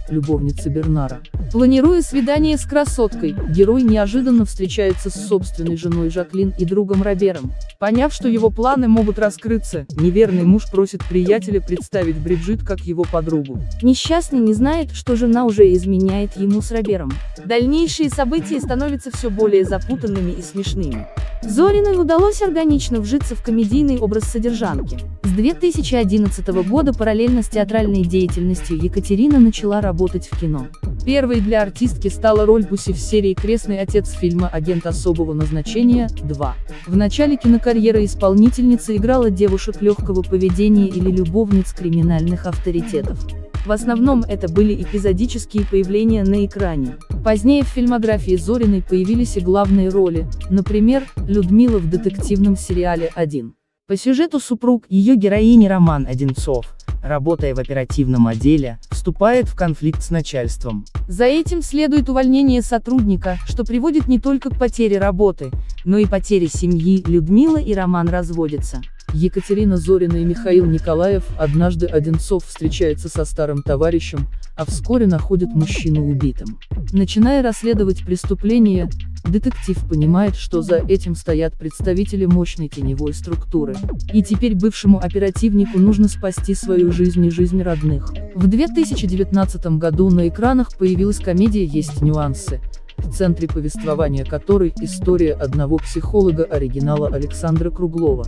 любовницы Бернара. Планируя свидание с красоткой, герой неожиданно встречается с собственной женой Жаклин и другом Робером. Поняв, что его планы могут раскрыться, неверный муж просит приятеля представить Бриджит как его подругу. Несчастный не знает, что жена уже изменяет ему с Робером. Дальнейшие события становятся все более запутанными и смешными. Зориной удалось органично вжиться в комедийный образ содержанки. С 2011 года параллельно с театральной деятельностью Екатерина начала работать в кино. Первой для артистки стала роль Пуси в серии «Крестный отец» фильма «Агент особого назначения» 2. В начале кинокарьеры исполнительница играла девушек легкого поведения или любовниц криминальных авторитетов. В основном это были эпизодические появления на экране. Позднее в фильмографии Зориной появились и главные роли, например, Людмила в детективном сериале «1». По сюжету супруг, ее героини Роман Одинцов, работая в оперативном отделе, вступает в конфликт с начальством. За этим следует увольнение сотрудника, что приводит не только к потере работы, но и потере семьи, Людмила и Роман разводятся. Екатерина Зорина и Михаил Николаев, однажды Одинцов встречается со старым товарищем, а вскоре находит мужчину убитым. Начиная расследовать преступление, детектив понимает, что за этим стоят представители мощной теневой структуры. И теперь бывшему оперативнику нужно спасти свою жизнь и жизнь родных. В 2019 году на экранах появилась комедия «Есть нюансы», в центре повествования которой история одного психолога оригинала Александра Круглова.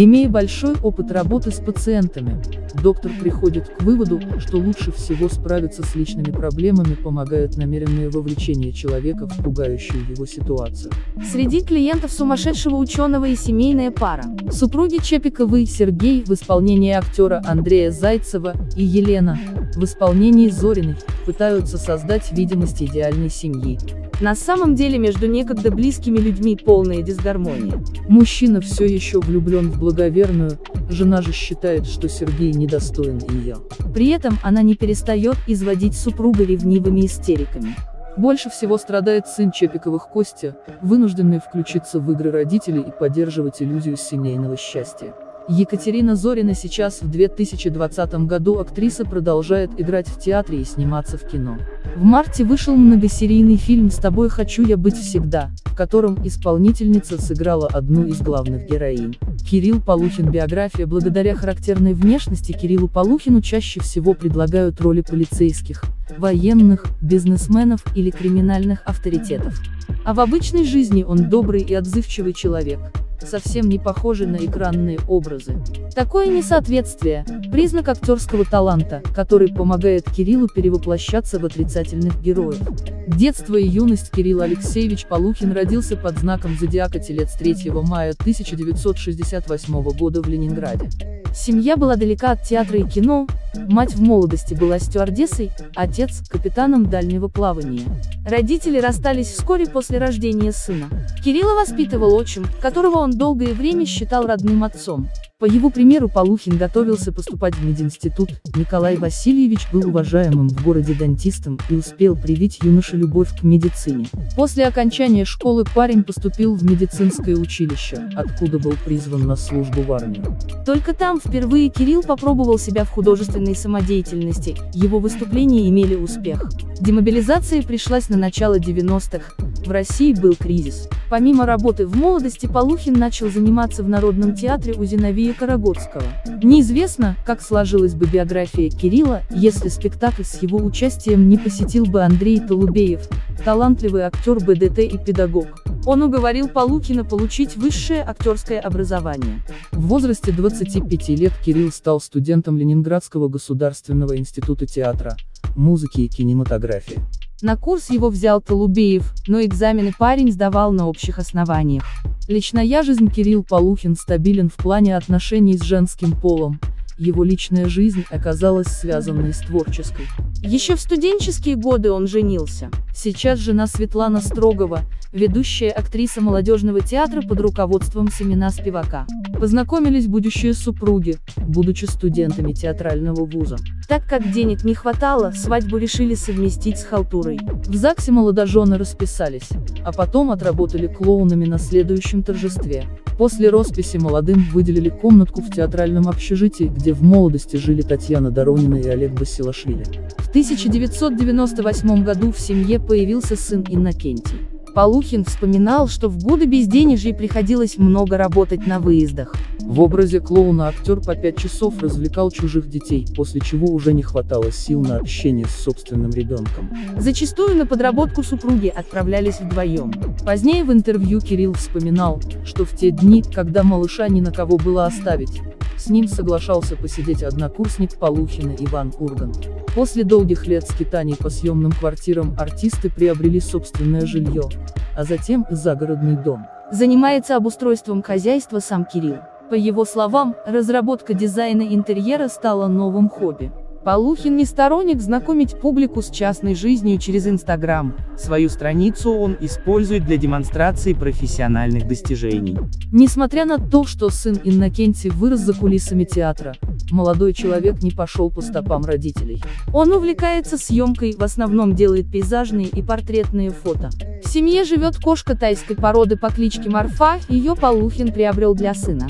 Имея большой опыт работы с пациентами, доктор приходит к выводу, что лучше всего справиться с личными проблемами помогает намеренное вовлечение человека в пугающую его ситуацию. Среди клиентов сумасшедшего ученого и семейная пара. Супруги Чепиковы Сергей в исполнении актера Андрея Зайцева и Елена в исполнении Зориной пытаются создать видимость идеальной семьи, на самом деле между некогда близкими людьми полная дисгармония. Мужчина все еще влюблен в благоверную, жена же считает, что Сергей недостоин ее. При этом она не перестает изводить супруга ревнивыми истериками. Больше всего страдает сын Чепиковых Костя, вынужденный включиться в игры родителей и поддерживать иллюзию семейного счастья. Екатерина Зорина сейчас в 2020 году актриса продолжает играть в театре и сниматься в кино. В марте вышел многосерийный фильм «С тобой хочу я быть всегда», в котором исполнительница сыграла одну из главных героинь. Кирилл Полухин Биография Благодаря характерной внешности Кириллу Полухину чаще всего предлагают роли полицейских, военных, бизнесменов или криминальных авторитетов. А в обычной жизни он добрый и отзывчивый человек совсем не похожи на экранные образы. Такое несоответствие – признак актерского таланта, который помогает Кириллу перевоплощаться в отрицательных героев. Детство и юность Кирилл Алексеевич Полухин родился под знаком зодиака Телец 3 мая 1968 года в Ленинграде. Семья была далека от театра и кино, мать в молодости была стюардессой, отец – капитаном дальнего плавания. Родители расстались вскоре после рождения сына. Кирилла воспитывал отчим, которого он долгое время считал родным отцом. По его примеру Полухин готовился поступать в мединститут, Николай Васильевич был уважаемым в городе дантистом и успел привить юноше любовь к медицине. После окончания школы парень поступил в медицинское училище, откуда был призван на службу в армию. Только там впервые Кирилл попробовал себя в художественной самодеятельности, его выступления имели успех. Демобилизация пришлась на начало 90-х, в России был кризис. Помимо работы в молодости Полухин начал заниматься в Народном театре у Зиновия Карагодского. Неизвестно, как сложилась бы биография Кирилла, если спектакль с его участием не посетил бы Андрей Толубеев, талантливый актер БДТ и педагог. Он уговорил Полукина получить высшее актерское образование. В возрасте 25 лет Кирилл стал студентом Ленинградского государственного института театра, музыки и кинематографии. На курс его взял Толубеев, но экзамены парень сдавал на общих основаниях. Личная жизнь Кирилл Полухин стабилен в плане отношений с женским полом, его личная жизнь оказалась связанной с творческой. Еще в студенческие годы он женился. Сейчас жена Светлана Строгова, ведущая актриса молодежного театра под руководством Семена Спивака. Познакомились будущие супруги, будучи студентами театрального вуза. Так как денег не хватало, свадьбу решили совместить с халтурой. В ЗАГСе молодожены расписались, а потом отработали клоунами на следующем торжестве. После росписи молодым выделили комнатку в театральном общежитии, где в молодости жили Татьяна Доронина и Олег Басилашвили. В 1998 году в семье появился сын Иннокентий. Полухин вспоминал, что в годы безденежья приходилось много работать на выездах. В образе клоуна актер по пять часов развлекал чужих детей, после чего уже не хватало сил на общение с собственным ребенком. Зачастую на подработку супруги отправлялись вдвоем. Позднее в интервью Кирилл вспоминал, что в те дни, когда малыша ни на кого было оставить, с ним соглашался посидеть однокурсник Полухина Иван Ургант. После долгих лет скитаний по съемным квартирам артисты приобрели собственное жилье, а затем загородный дом. Занимается обустройством хозяйства сам Кирилл. По его словам, разработка дизайна интерьера стала новым хобби. Полухин не сторонник знакомить публику с частной жизнью через Инстаграм. Свою страницу он использует для демонстрации профессиональных достижений. Несмотря на то, что сын Иннокентий вырос за кулисами театра, молодой человек не пошел по стопам родителей. Он увлекается съемкой, в основном делает пейзажные и портретные фото. В семье живет кошка тайской породы по кличке Марфа, ее Полухин приобрел для сына.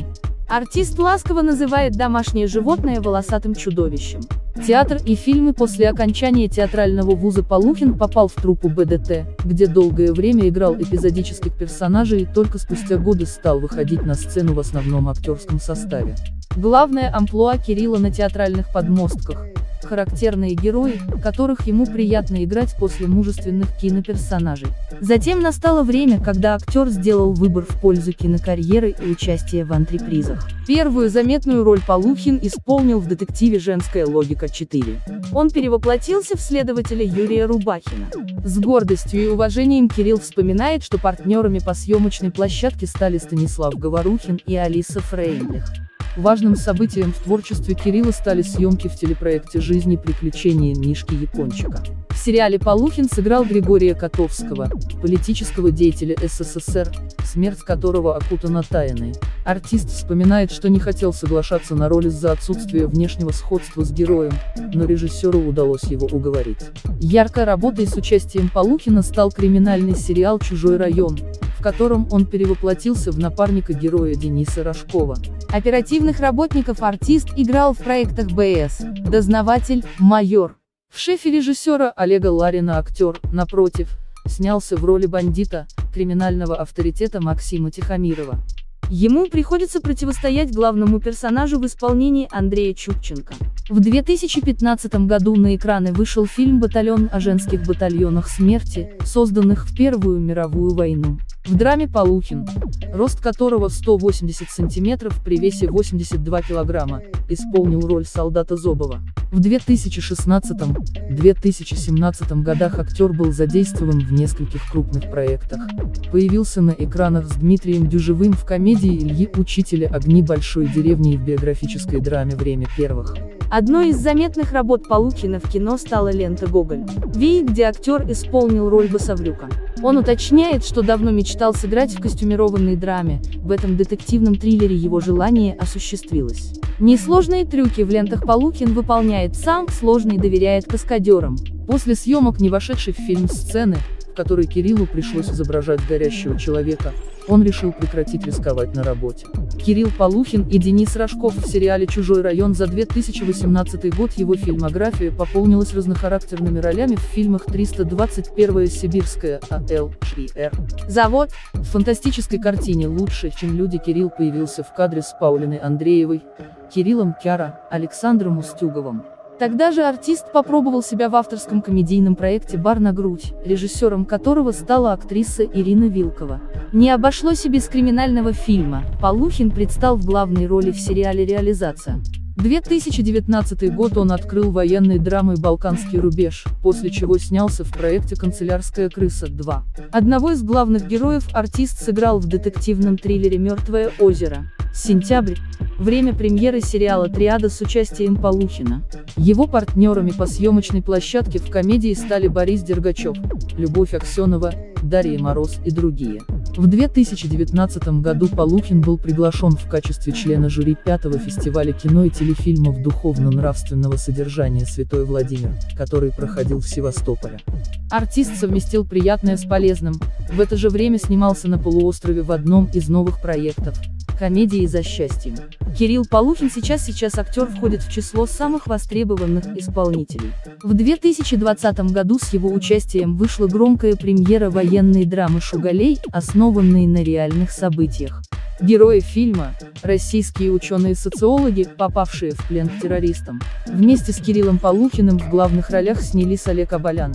Артист ласково называет домашнее животное волосатым чудовищем. Театр и фильмы После окончания театрального вуза Полухин попал в труппу БДТ, где долгое время играл эпизодических персонажей и только спустя годы стал выходить на сцену в основном актерском составе. Главное амплуа Кирилла на театральных подмостках, характерные герои, которых ему приятно играть после мужественных киноперсонажей. Затем настало время, когда актер сделал выбор в пользу кинокарьеры и участия в антрепризах. Первую заметную роль Полухин исполнил в детективе «Женская логика 4». Он перевоплотился в следователя Юрия Рубахина. С гордостью и уважением Кирилл вспоминает, что партнерами по съемочной площадке стали Станислав Говорухин и Алиса Фрейндлих. Важным событием в творчестве Кирилла стали съемки в телепроекте «Жизни приключения Мишки Япончика». В сериале Полухин сыграл Григория Котовского, политического деятеля СССР, смерть которого окутана тайной. Артист вспоминает, что не хотел соглашаться на роль из-за отсутствия внешнего сходства с героем, но режиссеру удалось его уговорить. Яркой работой с участием Полухина стал криминальный сериал «Чужой район», в котором он перевоплотился в напарника героя Дениса Рожкова. Оперативных работников артист играл в проектах БС, дознаватель, майор. В шефе режиссера Олега Ларина актер, напротив, снялся в роли бандита, криминального авторитета Максима Тихомирова. Ему приходится противостоять главному персонажу в исполнении Андрея Чупченко. В 2015 году на экраны вышел фильм «Батальон о женских батальонах смерти», созданных в Первую мировую войну. В драме Полухин, рост которого 180 сантиметров при весе 82 килограмма, исполнил роль солдата Зобова. В 2016-2017 годах актер был задействован в нескольких крупных проектах. Появился на экранах с Дмитрием Дюжевым в комедии Ильи Учителя «Огни большой деревни» и в биографической драме «Время первых». Одной из заметных работ Полухина в кино стала лента «Гоголь», в где актер исполнил роль Басавлюка. Он уточняет, что давно мечтал сыграть в костюмированной драме, в этом детективном триллере его желание осуществилось. Несложные трюки в лентах Полухин выполняет сам, сложные доверяет каскадерам. После съемок не вошедшей в фильм сцены, в которой Кириллу пришлось изображать горящего человека, он решил прекратить рисковать на работе. Кирилл Полухин и Денис Рожков в сериале «Чужой район» за 2018 год его фильмография пополнилась разнохарактерными ролями в фильмах «321 Сибирская», «А.Л. «Р». Завод. В фантастической картине «Лучше, чем люди» Кирилл появился в кадре с Паулиной Андреевой, Кириллом Кяра, Александром Устюговым. Тогда же артист попробовал себя в авторском комедийном проекте «Бар на грудь», режиссером которого стала актриса Ирина Вилкова. Не обошлось и без криминального фильма, Полухин предстал в главной роли в сериале «Реализация». 2019 год он открыл военной драмой «Балканский рубеж», после чего снялся в проекте «Канцелярская крыса 2». Одного из главных героев артист сыграл в детективном триллере «Мертвое озеро». Сентябрь. Время премьеры сериала «Триада» с участием Полухина. Его партнерами по съемочной площадке в комедии стали Борис Дергачев, Любовь Аксенова, Дарья Мороз и другие. В 2019 году Полухин был приглашен в качестве члена жюри пятого фестиваля кино и телефильмов духовно-нравственного содержания «Святой Владимир», который проходил в Севастополе. Артист совместил приятное с полезным, в это же время снимался на полуострове в одном из новых проектов комедии «За счастьем». Кирилл Полухин сейчас сейчас актер входит в число самых востребованных исполнителей. В 2020 году с его участием вышла громкая премьера военной драмы «Шугалей», основанной на реальных событиях. Герои фильма – российские ученые-социологи, попавшие в плен к террористам. Вместе с Кириллом Полухиным в главных ролях снялись Олег Абалян,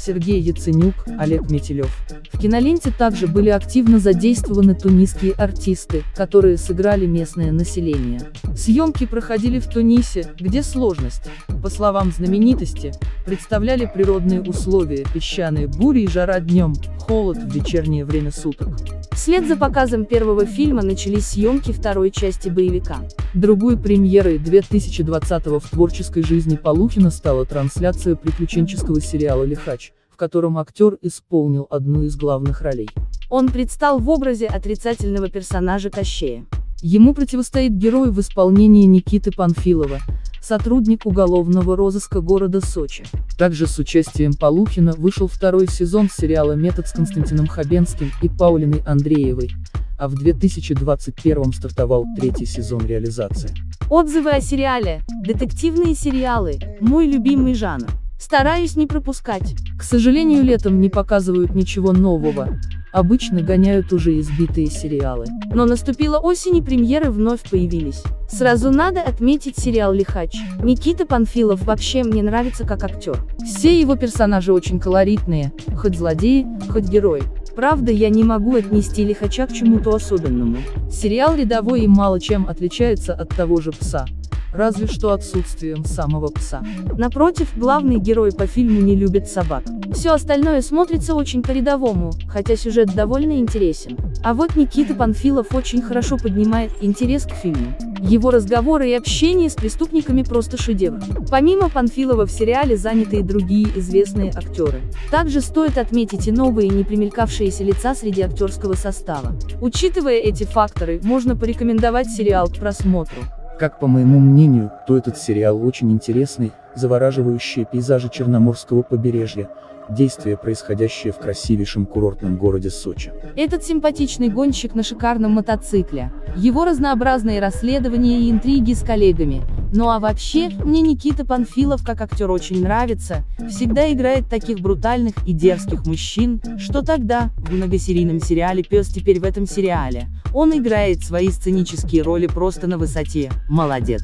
Сергей Яценюк, Олег Метелев. В киноленте также были активно задействованы тунисские артисты, которые сыграли местное население. Съемки проходили в Тунисе, где сложность, по словам знаменитости, представляли природные условия, песчаные бури и жара днем, холод в вечернее время суток. Вслед за показом первого фильма начались съемки второй части боевика. Другой премьерой 2020 в творческой жизни Полухина стала трансляция приключенческого сериала «Лихач», котором актер исполнил одну из главных ролей. Он предстал в образе отрицательного персонажа Кощея. Ему противостоит герой в исполнении Никиты Панфилова, сотрудник уголовного розыска города Сочи. Также с участием Полухина вышел второй сезон сериала «Метод» с Константином Хабенским и Паулиной Андреевой, а в 2021 стартовал третий сезон реализации. Отзывы о сериале. Детективные сериалы. Мой любимый жанр. Стараюсь не пропускать. К сожалению, летом не показывают ничего нового. Обычно гоняют уже избитые сериалы. Но наступила осень и премьеры вновь появились. Сразу надо отметить сериал «Лихач». Никита Панфилов вообще мне нравится как актер. Все его персонажи очень колоритные, хоть злодеи, хоть герои. Правда, я не могу отнести Лихача к чему-то особенному. Сериал рядовой и мало чем отличается от того же «Пса» разве что отсутствием самого пса. Напротив, главный герой по фильму не любит собак. Все остальное смотрится очень по-рядовому, хотя сюжет довольно интересен. А вот Никита Панфилов очень хорошо поднимает интерес к фильму. Его разговоры и общение с преступниками просто шедевр. Помимо Панфилова в сериале заняты и другие известные актеры. Также стоит отметить и новые не примелькавшиеся лица среди актерского состава. Учитывая эти факторы, можно порекомендовать сериал к просмотру. Как по моему мнению, то этот сериал очень интересный, завораживающие пейзажи Черноморского побережья, действия, происходящие в красивейшем курортном городе Сочи. Этот симпатичный гонщик на шикарном мотоцикле, его разнообразные расследования и интриги с коллегами. Ну а вообще, мне Никита Панфилов как актер очень нравится, всегда играет таких брутальных и дерзких мужчин, что тогда, в многосерийном сериале «Пес» теперь в этом сериале, он играет свои сценические роли просто на высоте, молодец.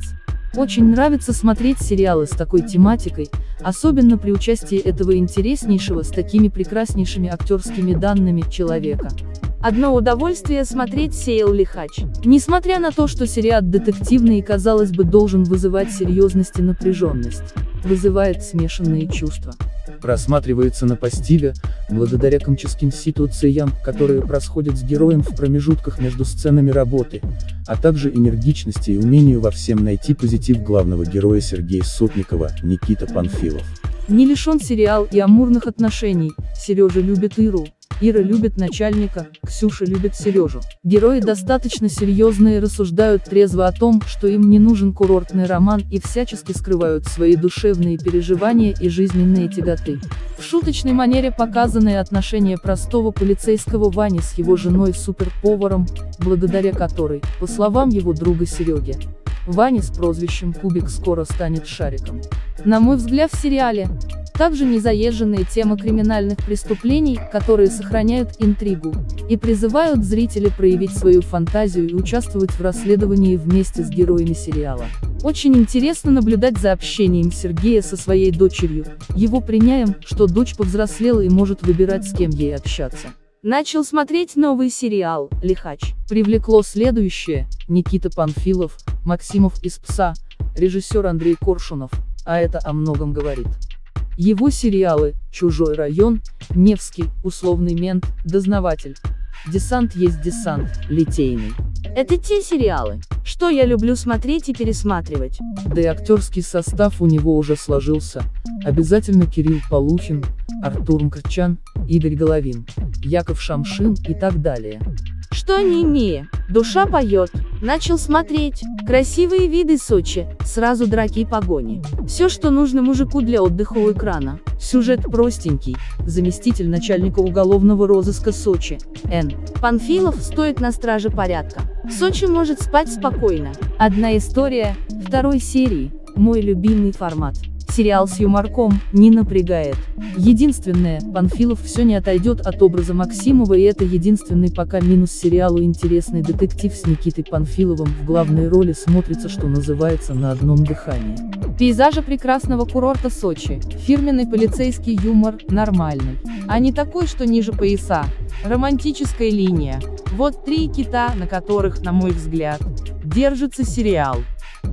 Очень нравится смотреть сериалы с такой тематикой, особенно при участии этого интереснейшего с такими прекраснейшими актерскими данными человека. Одно удовольствие смотреть Сейл Лихач. Несмотря на то, что сериал детективный и казалось бы должен вызывать серьезность и напряженность, вызывает смешанные чувства. Просматривается на постиве, благодаря комическим ситуациям, которые происходят с героем в промежутках между сценами работы, а также энергичности и умению во всем найти позитив главного героя Сергея Сотникова, Никита Панфилов. Не лишен сериал и амурных отношений, Сережа любит Иру. Ира любит начальника, Ксюша любит Сережу. Герои достаточно серьезные и рассуждают трезво о том, что им не нужен курортный роман и всячески скрывают свои душевные переживания и жизненные тяготы. В шуточной манере показаны отношения простого полицейского Вани с его женой-суперповаром, благодаря которой, по словам его друга Сереги, Ваня с прозвищем Кубик скоро станет шариком. На мой взгляд в сериале, также незаезженные темы криминальных преступлений, которые сохраняют интригу, и призывают зрителей проявить свою фантазию и участвовать в расследовании вместе с героями сериала. Очень интересно наблюдать за общением Сергея со своей дочерью, его приняем, что дочь повзрослела и может выбирать с кем ей общаться. Начал смотреть новый сериал «Лихач». Привлекло следующее, Никита Панфилов, Максимов из «Пса», режиссер Андрей Коршунов, а это о многом говорит. Его сериалы «Чужой район», «Невский», «Условный мент», «Дознаватель», «Десант есть десант», «Литейный». Это те сериалы, что я люблю смотреть и пересматривать. Да и актерский состав у него уже сложился. Обязательно Кирилл Полухин, Артур Мкрчан, Игорь Головин, Яков Шамшин и так далее. Что не имея, душа поет, начал смотреть, красивые виды Сочи, сразу драки и погони. Все, что нужно мужику для отдыха у экрана. Сюжет простенький, заместитель начальника уголовного розыска Сочи, Н. Панфилов стоит на страже порядка. Сочи может спать спокойно. Одна история, второй серии, мой любимый формат. Сериал с юморком не напрягает. Единственное, Панфилов все не отойдет от образа Максимова и это единственный пока минус сериалу интересный детектив с Никитой Панфиловым в главной роли смотрится что называется на одном дыхании. Пейзажи прекрасного курорта Сочи, фирменный полицейский юмор, нормальный. А не такой, что ниже пояса. Романтическая линия. Вот три кита, на которых, на мой взгляд, держится сериал.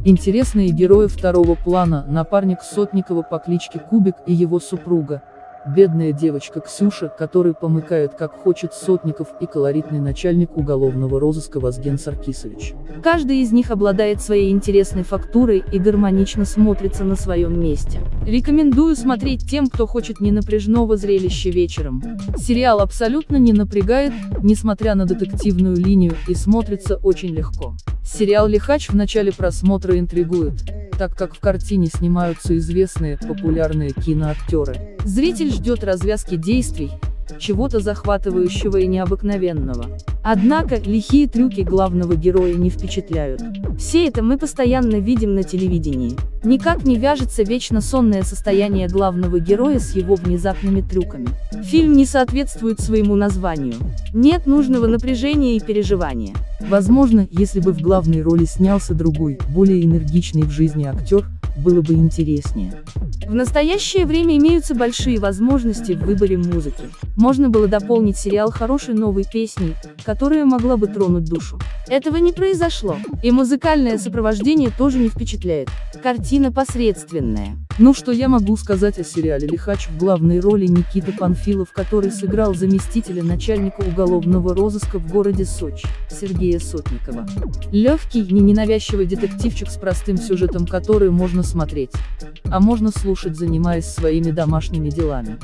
Интересные герои второго плана, напарник Сотникова по кличке Кубик и его супруга, бедная девочка Ксюша, которой помыкает как хочет Сотников и колоритный начальник уголовного розыска Вазген Саркисович. Каждый из них обладает своей интересной фактурой и гармонично смотрится на своем месте. Рекомендую смотреть тем, кто хочет ненапряжного зрелища вечером. Сериал абсолютно не напрягает, несмотря на детективную линию, и смотрится очень легко. Сериал «Лихач» в начале просмотра интригует, так как в картине снимаются известные, популярные киноактеры. Зритель ждет развязки действий, чего-то захватывающего и необыкновенного. Однако, лихие трюки главного героя не впечатляют. Все это мы постоянно видим на телевидении. Никак не вяжется вечно сонное состояние главного героя с его внезапными трюками. Фильм не соответствует своему названию. Нет нужного напряжения и переживания. Возможно, если бы в главной роли снялся другой, более энергичный в жизни актер, было бы интереснее. В настоящее время имеются большие возможности в выборе музыки. Можно было дополнить сериал хорошей новой песней, которая могла бы тронуть душу. Этого не произошло, и музыкальное сопровождение тоже не впечатляет. Картина посредственная. Ну что я могу сказать о сериале «Лихач» в главной роли Никита Панфилов, который сыграл заместителя начальника уголовного розыска в городе Сочи, Сергея Сотникова. Легкий, не ненавязчивый детективчик с простым сюжетом, который можно смотреть, а можно слушать, занимаясь своими домашними делами.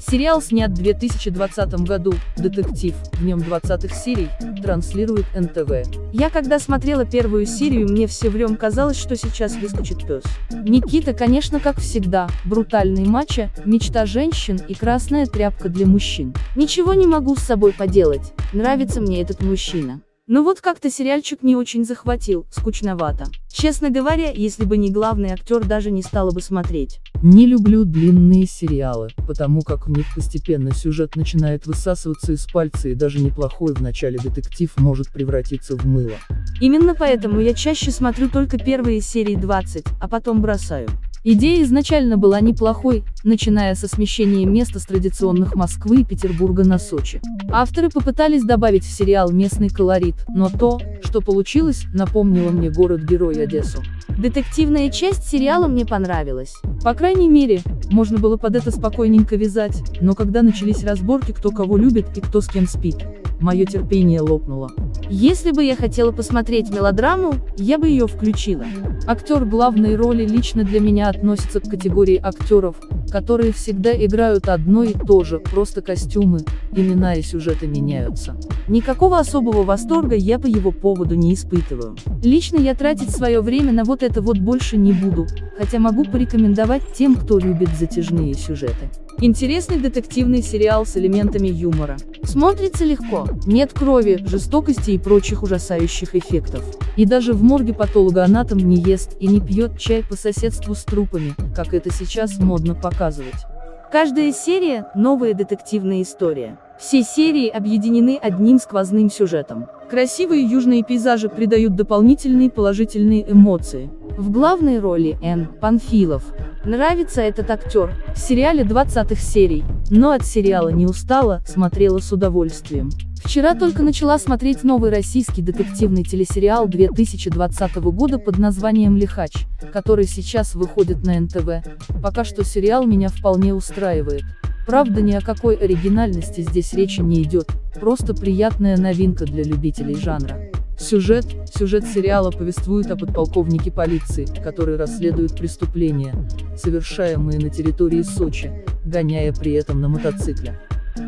Сериал снят в 2020 году, детектив, в нем 20 серий, транслирует НТВ. Я когда смотрела первую серию мне все время казалось, что сейчас выскочит пес. Никита, конечно, как всегда, брутальный мачо, мечта женщин и красная тряпка для мужчин. Ничего не могу с собой поделать, нравится мне этот мужчина. Но вот как-то сериальчик не очень захватил, скучновато. Честно говоря, если бы не главный актер, даже не стала бы смотреть. Не люблю длинные сериалы, потому как в них постепенно сюжет начинает высасываться из пальца и даже неплохой в начале детектив может превратиться в мыло. Именно поэтому я чаще смотрю только первые серии 20, а потом бросаю. Идея изначально была неплохой, начиная со смещения места с традиционных Москвы и Петербурга на Сочи. Авторы попытались добавить в сериал местный колорит, но то, что получилось, напомнило мне город-герой Одессу. Детективная часть сериала мне понравилась. По крайней мере, можно было под это спокойненько вязать, но когда начались разборки кто кого любит и кто с кем спит, мое терпение лопнуло. Если бы я хотела посмотреть мелодраму, я бы ее включила. Актер главной роли лично для меня относится к категории актеров, которые всегда играют одно и то же, просто костюмы, имена и сюжеты меняются. Никакого особого восторга я по его поводу не испытываю. Лично я тратить свое время на вот это вот больше не буду, хотя могу порекомендовать тем, кто любит затяжные сюжеты. Интересный детективный сериал с элементами юмора. Смотрится легко, нет крови, жестокости и прочих ужасающих эффектов. И даже в морге патологоанатом не ест и не пьет чай по соседству с трупами, как это сейчас модно показывать. Каждая серия – новая детективная история. Все серии объединены одним сквозным сюжетом. Красивые южные пейзажи придают дополнительные положительные эмоции. В главной роли Н. Панфилов. Нравится этот актер. В сериале 20-х серий, но от сериала не устала, смотрела с удовольствием. Вчера только начала смотреть новый российский детективный телесериал 2020 года под названием «Лихач», который сейчас выходит на НТВ. Пока что сериал меня вполне устраивает. Правда ни о какой оригинальности здесь речи не идет, просто приятная новинка для любителей жанра. Сюжет, сюжет сериала повествует о подполковнике полиции, который расследует преступления, совершаемые на территории Сочи, гоняя при этом на мотоцикле.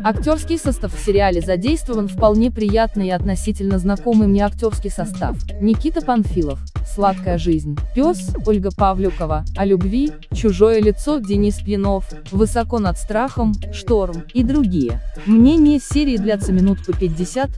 Актерский состав в сериале задействован вполне приятный и относительно знакомый мне актерский состав. Никита Панфилов, «Сладкая жизнь», «Пес», Ольга Павлюкова, «О любви», «Чужое лицо», Денис Пьянов, «Высоко над страхом», «Шторм» и другие. Мнение серии длятся минут по 50,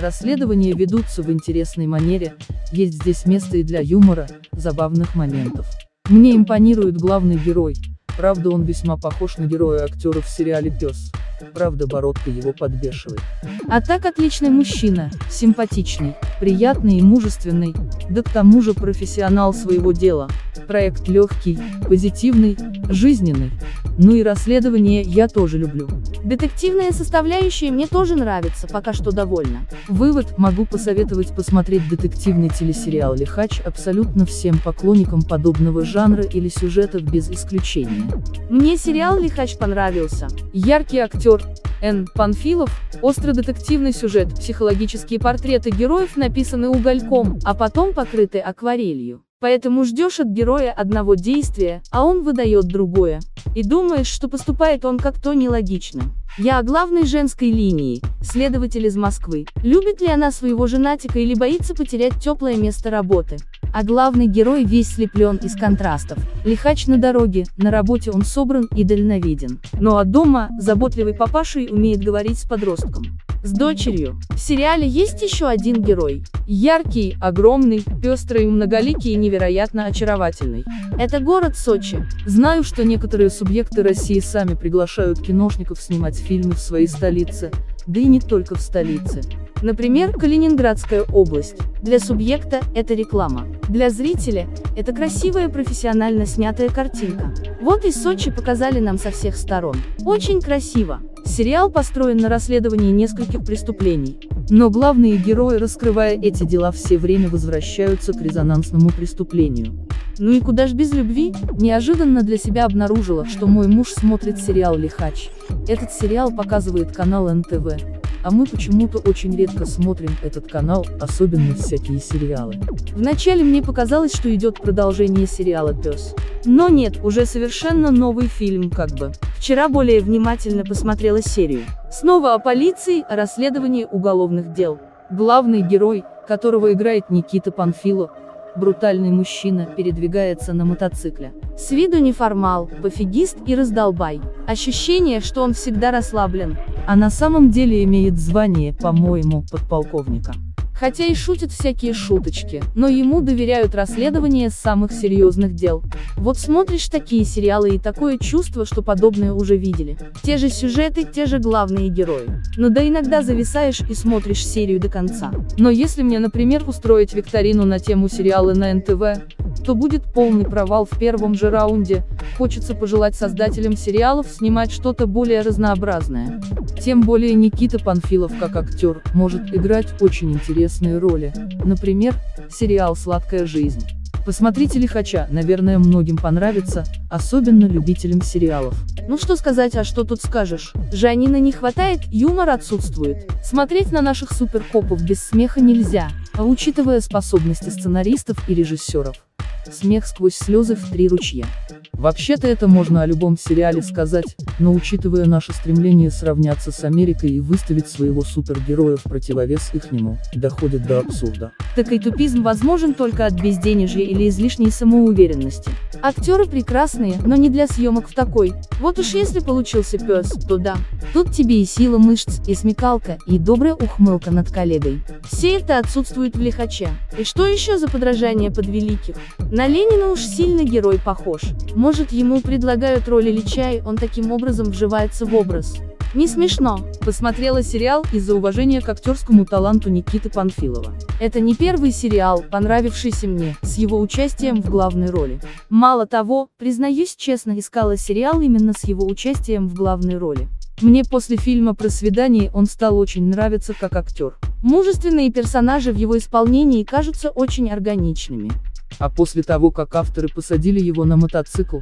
расследования ведутся в интересной манере, есть здесь место и для юмора, забавных моментов. Мне импонирует главный герой, правда он весьма похож на героя актера в сериале «Пес». Правда бородка его подбешивает. А так отличный мужчина, симпатичный, приятный и мужественный, да к тому же профессионал своего дела. Проект легкий, позитивный, жизненный. Ну и расследование я тоже люблю. Детективная составляющая мне тоже нравится, пока что довольна. Вывод, могу посоветовать посмотреть детективный телесериал «Лихач» абсолютно всем поклонникам подобного жанра или сюжетов без исключения. Мне сериал «Лихач» понравился. Яркий актер, Н. Панфилов, остро-детективный сюжет, психологические портреты героев написаны угольком, а потом покрыты акварелью. Поэтому ждешь от героя одного действия, а он выдает другое. И думаешь, что поступает он как-то нелогично. Я о главной женской линии, следователь из Москвы. Любит ли она своего женатика или боится потерять теплое место работы? А главный герой весь слеплен из контрастов. Лихач на дороге, на работе он собран и дальновиден. Ну а дома, заботливый папаша и умеет говорить с подростком с дочерью. В сериале есть еще один герой. Яркий, огромный, пестрый, многоликий и невероятно очаровательный. Это город Сочи. Знаю, что некоторые субъекты России сами приглашают киношников снимать фильмы в своей столице, да и не только в столице. Например, Калининградская область. Для субъекта – это реклама. Для зрителя – это красивая профессионально снятая картинка. Вот и Сочи показали нам со всех сторон. Очень красиво. Сериал построен на расследовании нескольких преступлений. Но главные герои, раскрывая эти дела, все время возвращаются к резонансному преступлению. Ну и куда ж без любви? Неожиданно для себя обнаружила, что мой муж смотрит сериал «Лихач». Этот сериал показывает канал НТВ. А мы почему-то очень редко смотрим этот канал, особенно всякие сериалы. Вначале мне показалось, что идет продолжение сериала «Пес». Но нет, уже совершенно новый фильм как бы. Вчера более внимательно посмотрела серию. Снова о полиции, о расследовании уголовных дел. Главный герой, которого играет Никита Панфилов, брутальный мужчина, передвигается на мотоцикле. С виду неформал, пофигист и раздолбай. Ощущение, что он всегда расслаблен. А на самом деле имеет звание, по-моему, подполковника. Хотя и шутит всякие шуточки, но ему доверяют расследование самых серьезных дел. Вот смотришь такие сериалы и такое чувство, что подобное уже видели. Те же сюжеты, те же главные герои. Но да иногда зависаешь и смотришь серию до конца. Но если мне, например, устроить викторину на тему сериала на НТВ, то будет полный провал в первом же раунде, хочется пожелать создателям сериалов снимать что-то более разнообразное. Тем более Никита Панфилов как актер, может играть очень интересные роли. Например, сериал «Сладкая жизнь». Посмотрите «Лихача», наверное многим понравится, особенно любителям сериалов. Ну что сказать, а что тут скажешь? Жанина не хватает, юмор отсутствует. Смотреть на наших суперкопов без смеха нельзя, а учитывая способности сценаристов и режиссеров. Смех сквозь слезы в три ручья. Вообще-то это можно о любом сериале сказать, но учитывая наше стремление сравняться с Америкой и выставить своего супергероя в противовес ихнему, доходит до абсурда. Такой тупизм возможен только от безденежья или излишней самоуверенности. Актеры прекрасные, но не для съемок в такой. Вот уж если получился пес, то да. Тут тебе и сила мышц, и смекалка, и добрая ухмылка над коллегой. Все это отсутствует в лихаче. И что еще за подражание под великих? На Ленина уж сильно герой похож. Может ему предлагают роль Ильича и он таким образом вживается в образ. Не смешно. Посмотрела сериал из-за уважения к актерскому таланту Никиты Панфилова. Это не первый сериал, понравившийся мне, с его участием в главной роли. Мало того, признаюсь честно, искала сериал именно с его участием в главной роли. Мне после фильма про свидание он стал очень нравиться как актер. Мужественные персонажи в его исполнении кажутся очень органичными. А после того, как авторы посадили его на мотоцикл,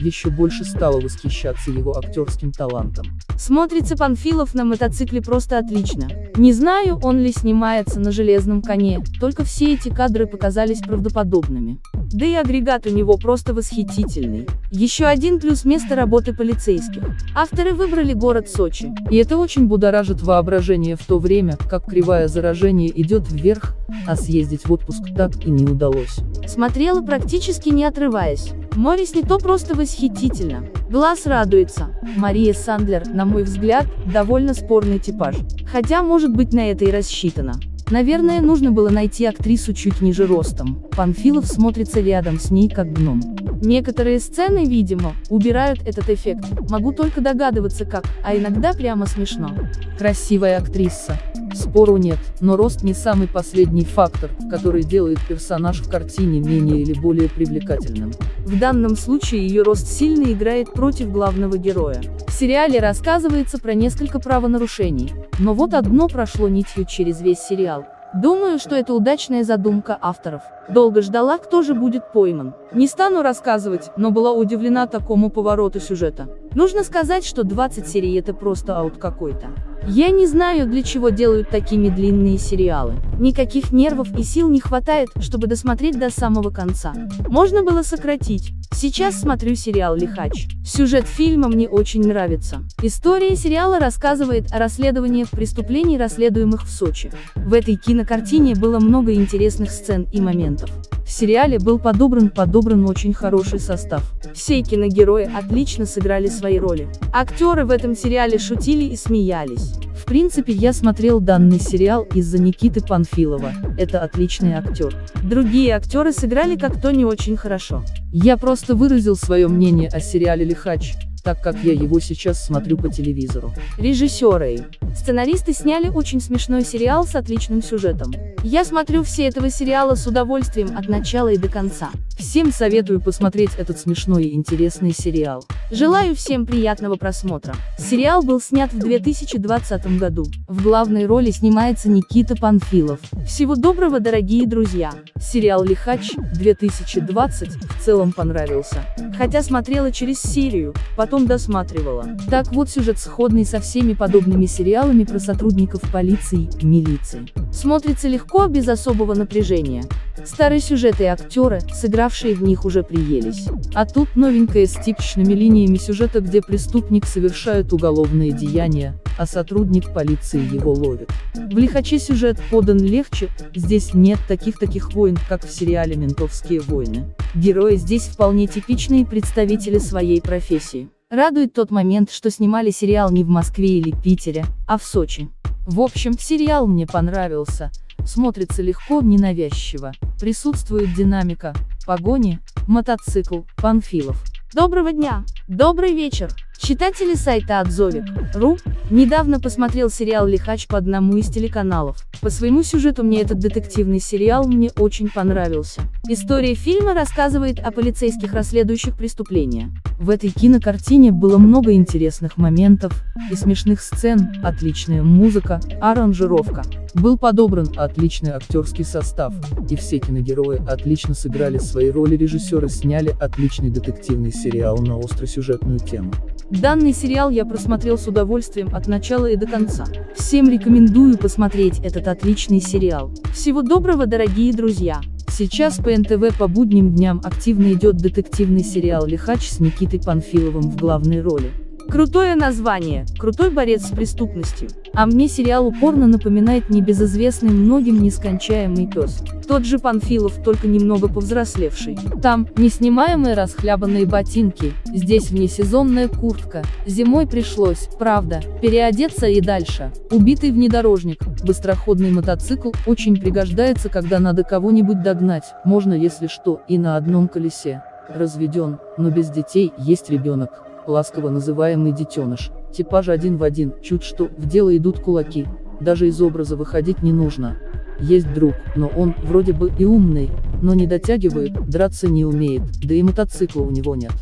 еще больше стало восхищаться его актерским талантом. Смотрится Панфилов на мотоцикле просто отлично. Не знаю, он ли снимается на железном коне, только все эти кадры показались правдоподобными. Да и агрегат у него просто восхитительный. Еще один плюс место работы полицейских. Авторы выбрали город Сочи. И это очень будоражит воображение в то время, как кривая заражения идет вверх, а съездить в отпуск так и не удалось. Смотрела практически не отрываясь. Морис не то просто восхитительно. Глаз радуется. Мария Сандлер, на мой взгляд, довольно спорный типаж. Хотя может быть на это и рассчитано. Наверное, нужно было найти актрису чуть ниже ростом. Панфилов смотрится рядом с ней как гном. Некоторые сцены, видимо, убирают этот эффект. Могу только догадываться как, а иногда прямо смешно. Красивая актриса. Спору нет, но рост не самый последний фактор, который делает персонаж в картине менее или более привлекательным. В данном случае ее рост сильно играет против главного героя. В сериале рассказывается про несколько правонарушений, но вот одно прошло нитью через весь сериал. Думаю, что это удачная задумка авторов. Долго ждала, кто же будет пойман. Не стану рассказывать, но была удивлена такому повороту сюжета. Нужно сказать, что 20 серий это просто аут какой-то. Я не знаю, для чего делают такими длинные сериалы. Никаких нервов и сил не хватает, чтобы досмотреть до самого конца. Можно было сократить. Сейчас смотрю сериал «Лихач». Сюжет фильма мне очень нравится. История сериала рассказывает о расследованиях преступлений, расследуемых в Сочи. В этой кинокартине было много интересных сцен и моментов. В сериале был подобран подобран очень хороший состав. Все киногерои отлично сыграли свои роли. Актеры в этом сериале шутили и смеялись. В принципе, я смотрел данный сериал из-за Никиты Панфилова. Это отличный актер. Другие актеры сыграли как-то не очень хорошо. Я просто выразил свое мнение о сериале «Лихач», так как я его сейчас смотрю по телевизору. Режиссеры. Сценаристы сняли очень смешной сериал с отличным сюжетом. Я смотрю все этого сериала с удовольствием от начала и до конца. Всем советую посмотреть этот смешной и интересный сериал. Желаю всем приятного просмотра. Сериал был снят в 2020 году. В главной роли снимается Никита Панфилов. Всего доброго, дорогие друзья. Сериал «Лихач» 2020 в целом понравился. Хотя смотрела через серию, потом досматривала. Так вот сюжет сходный со всеми подобными сериалами про сотрудников полиции, милиции. Смотрится легко, без особого напряжения. Старые сюжеты и актеры, сыгравшие в них уже приелись. А тут новенькая с типичными линиями сюжета, где преступник совершает уголовные деяния, а сотрудник полиции его ловит. В «Лихаче» сюжет подан легче, здесь нет таких-таких войн, как в сериале «Ментовские войны». Герои здесь вполне типичные представители своей профессии. Радует тот момент, что снимали сериал не в Москве или Питере, а в Сочи. В общем, сериал мне понравился. Смотрится легко, ненавязчиво. Присутствует динамика, погони, мотоцикл, Панфилов. Доброго дня! Добрый вечер! Читатели сайта Отзовик.ру недавно посмотрел сериал «Лихач» по одному из телеканалов. По своему сюжету мне этот детективный сериал мне очень понравился. История фильма рассказывает о полицейских расследующих преступления. В этой кинокартине было много интересных моментов и смешных сцен, отличная музыка, аранжировка. Был подобран отличный актерский состав, и все киногерои отлично сыграли свои роли режиссеры сняли отличный детективный сериал на остросюжетную тему. Данный сериал я просмотрел с удовольствием от начала и до конца. Всем рекомендую посмотреть этот отличный сериал. Всего доброго, дорогие друзья! Сейчас по НТВ по будним дням активно идет детективный сериал «Лихач» с Никитой Панфиловым в главной роли. Крутое название, крутой борец с преступностью. А мне сериал упорно напоминает небезызвестный многим нескончаемый пес. Тот же Панфилов, только немного повзрослевший. Там, неснимаемые расхлябанные ботинки, здесь внесезонная куртка. Зимой пришлось, правда, переодеться и дальше. Убитый внедорожник, быстроходный мотоцикл, очень пригождается, когда надо кого-нибудь догнать, можно если что, и на одном колесе. Разведен, но без детей, есть ребенок ласково называемый детеныш, типаж один в один, чуть что, в дело идут кулаки, даже из образа выходить не нужно. Есть друг, но он, вроде бы и умный, но не дотягивает, драться не умеет, да и мотоцикла у него нет.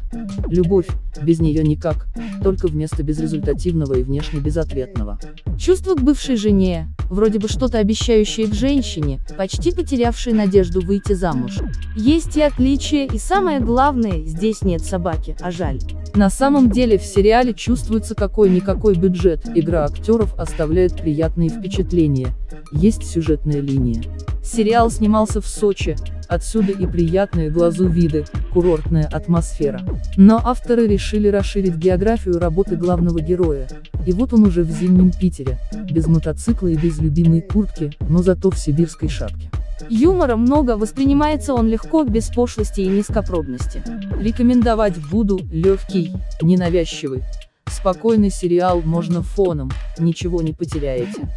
Любовь, без нее никак, только вместо безрезультативного и внешне безответного. Чувство к бывшей жене, вроде бы что-то обещающее к женщине, почти потерявшей надежду выйти замуж. Есть и отличия, и самое главное, здесь нет собаки, а жаль. На самом деле в сериале чувствуется какой-никакой бюджет, игра актеров оставляет приятные впечатления, есть линия. Сериал снимался в Сочи, отсюда и приятные глазу виды, курортная атмосфера. Но авторы решили расширить географию работы главного героя. И вот он уже в зимнем Питере, без мотоцикла и без любимой куртки, но зато в сибирской шапке. Юмора много, воспринимается он легко, без пошлости и низкопробности. Рекомендовать буду, легкий, ненавязчивый. Спокойный сериал можно фоном, ничего не потеряете.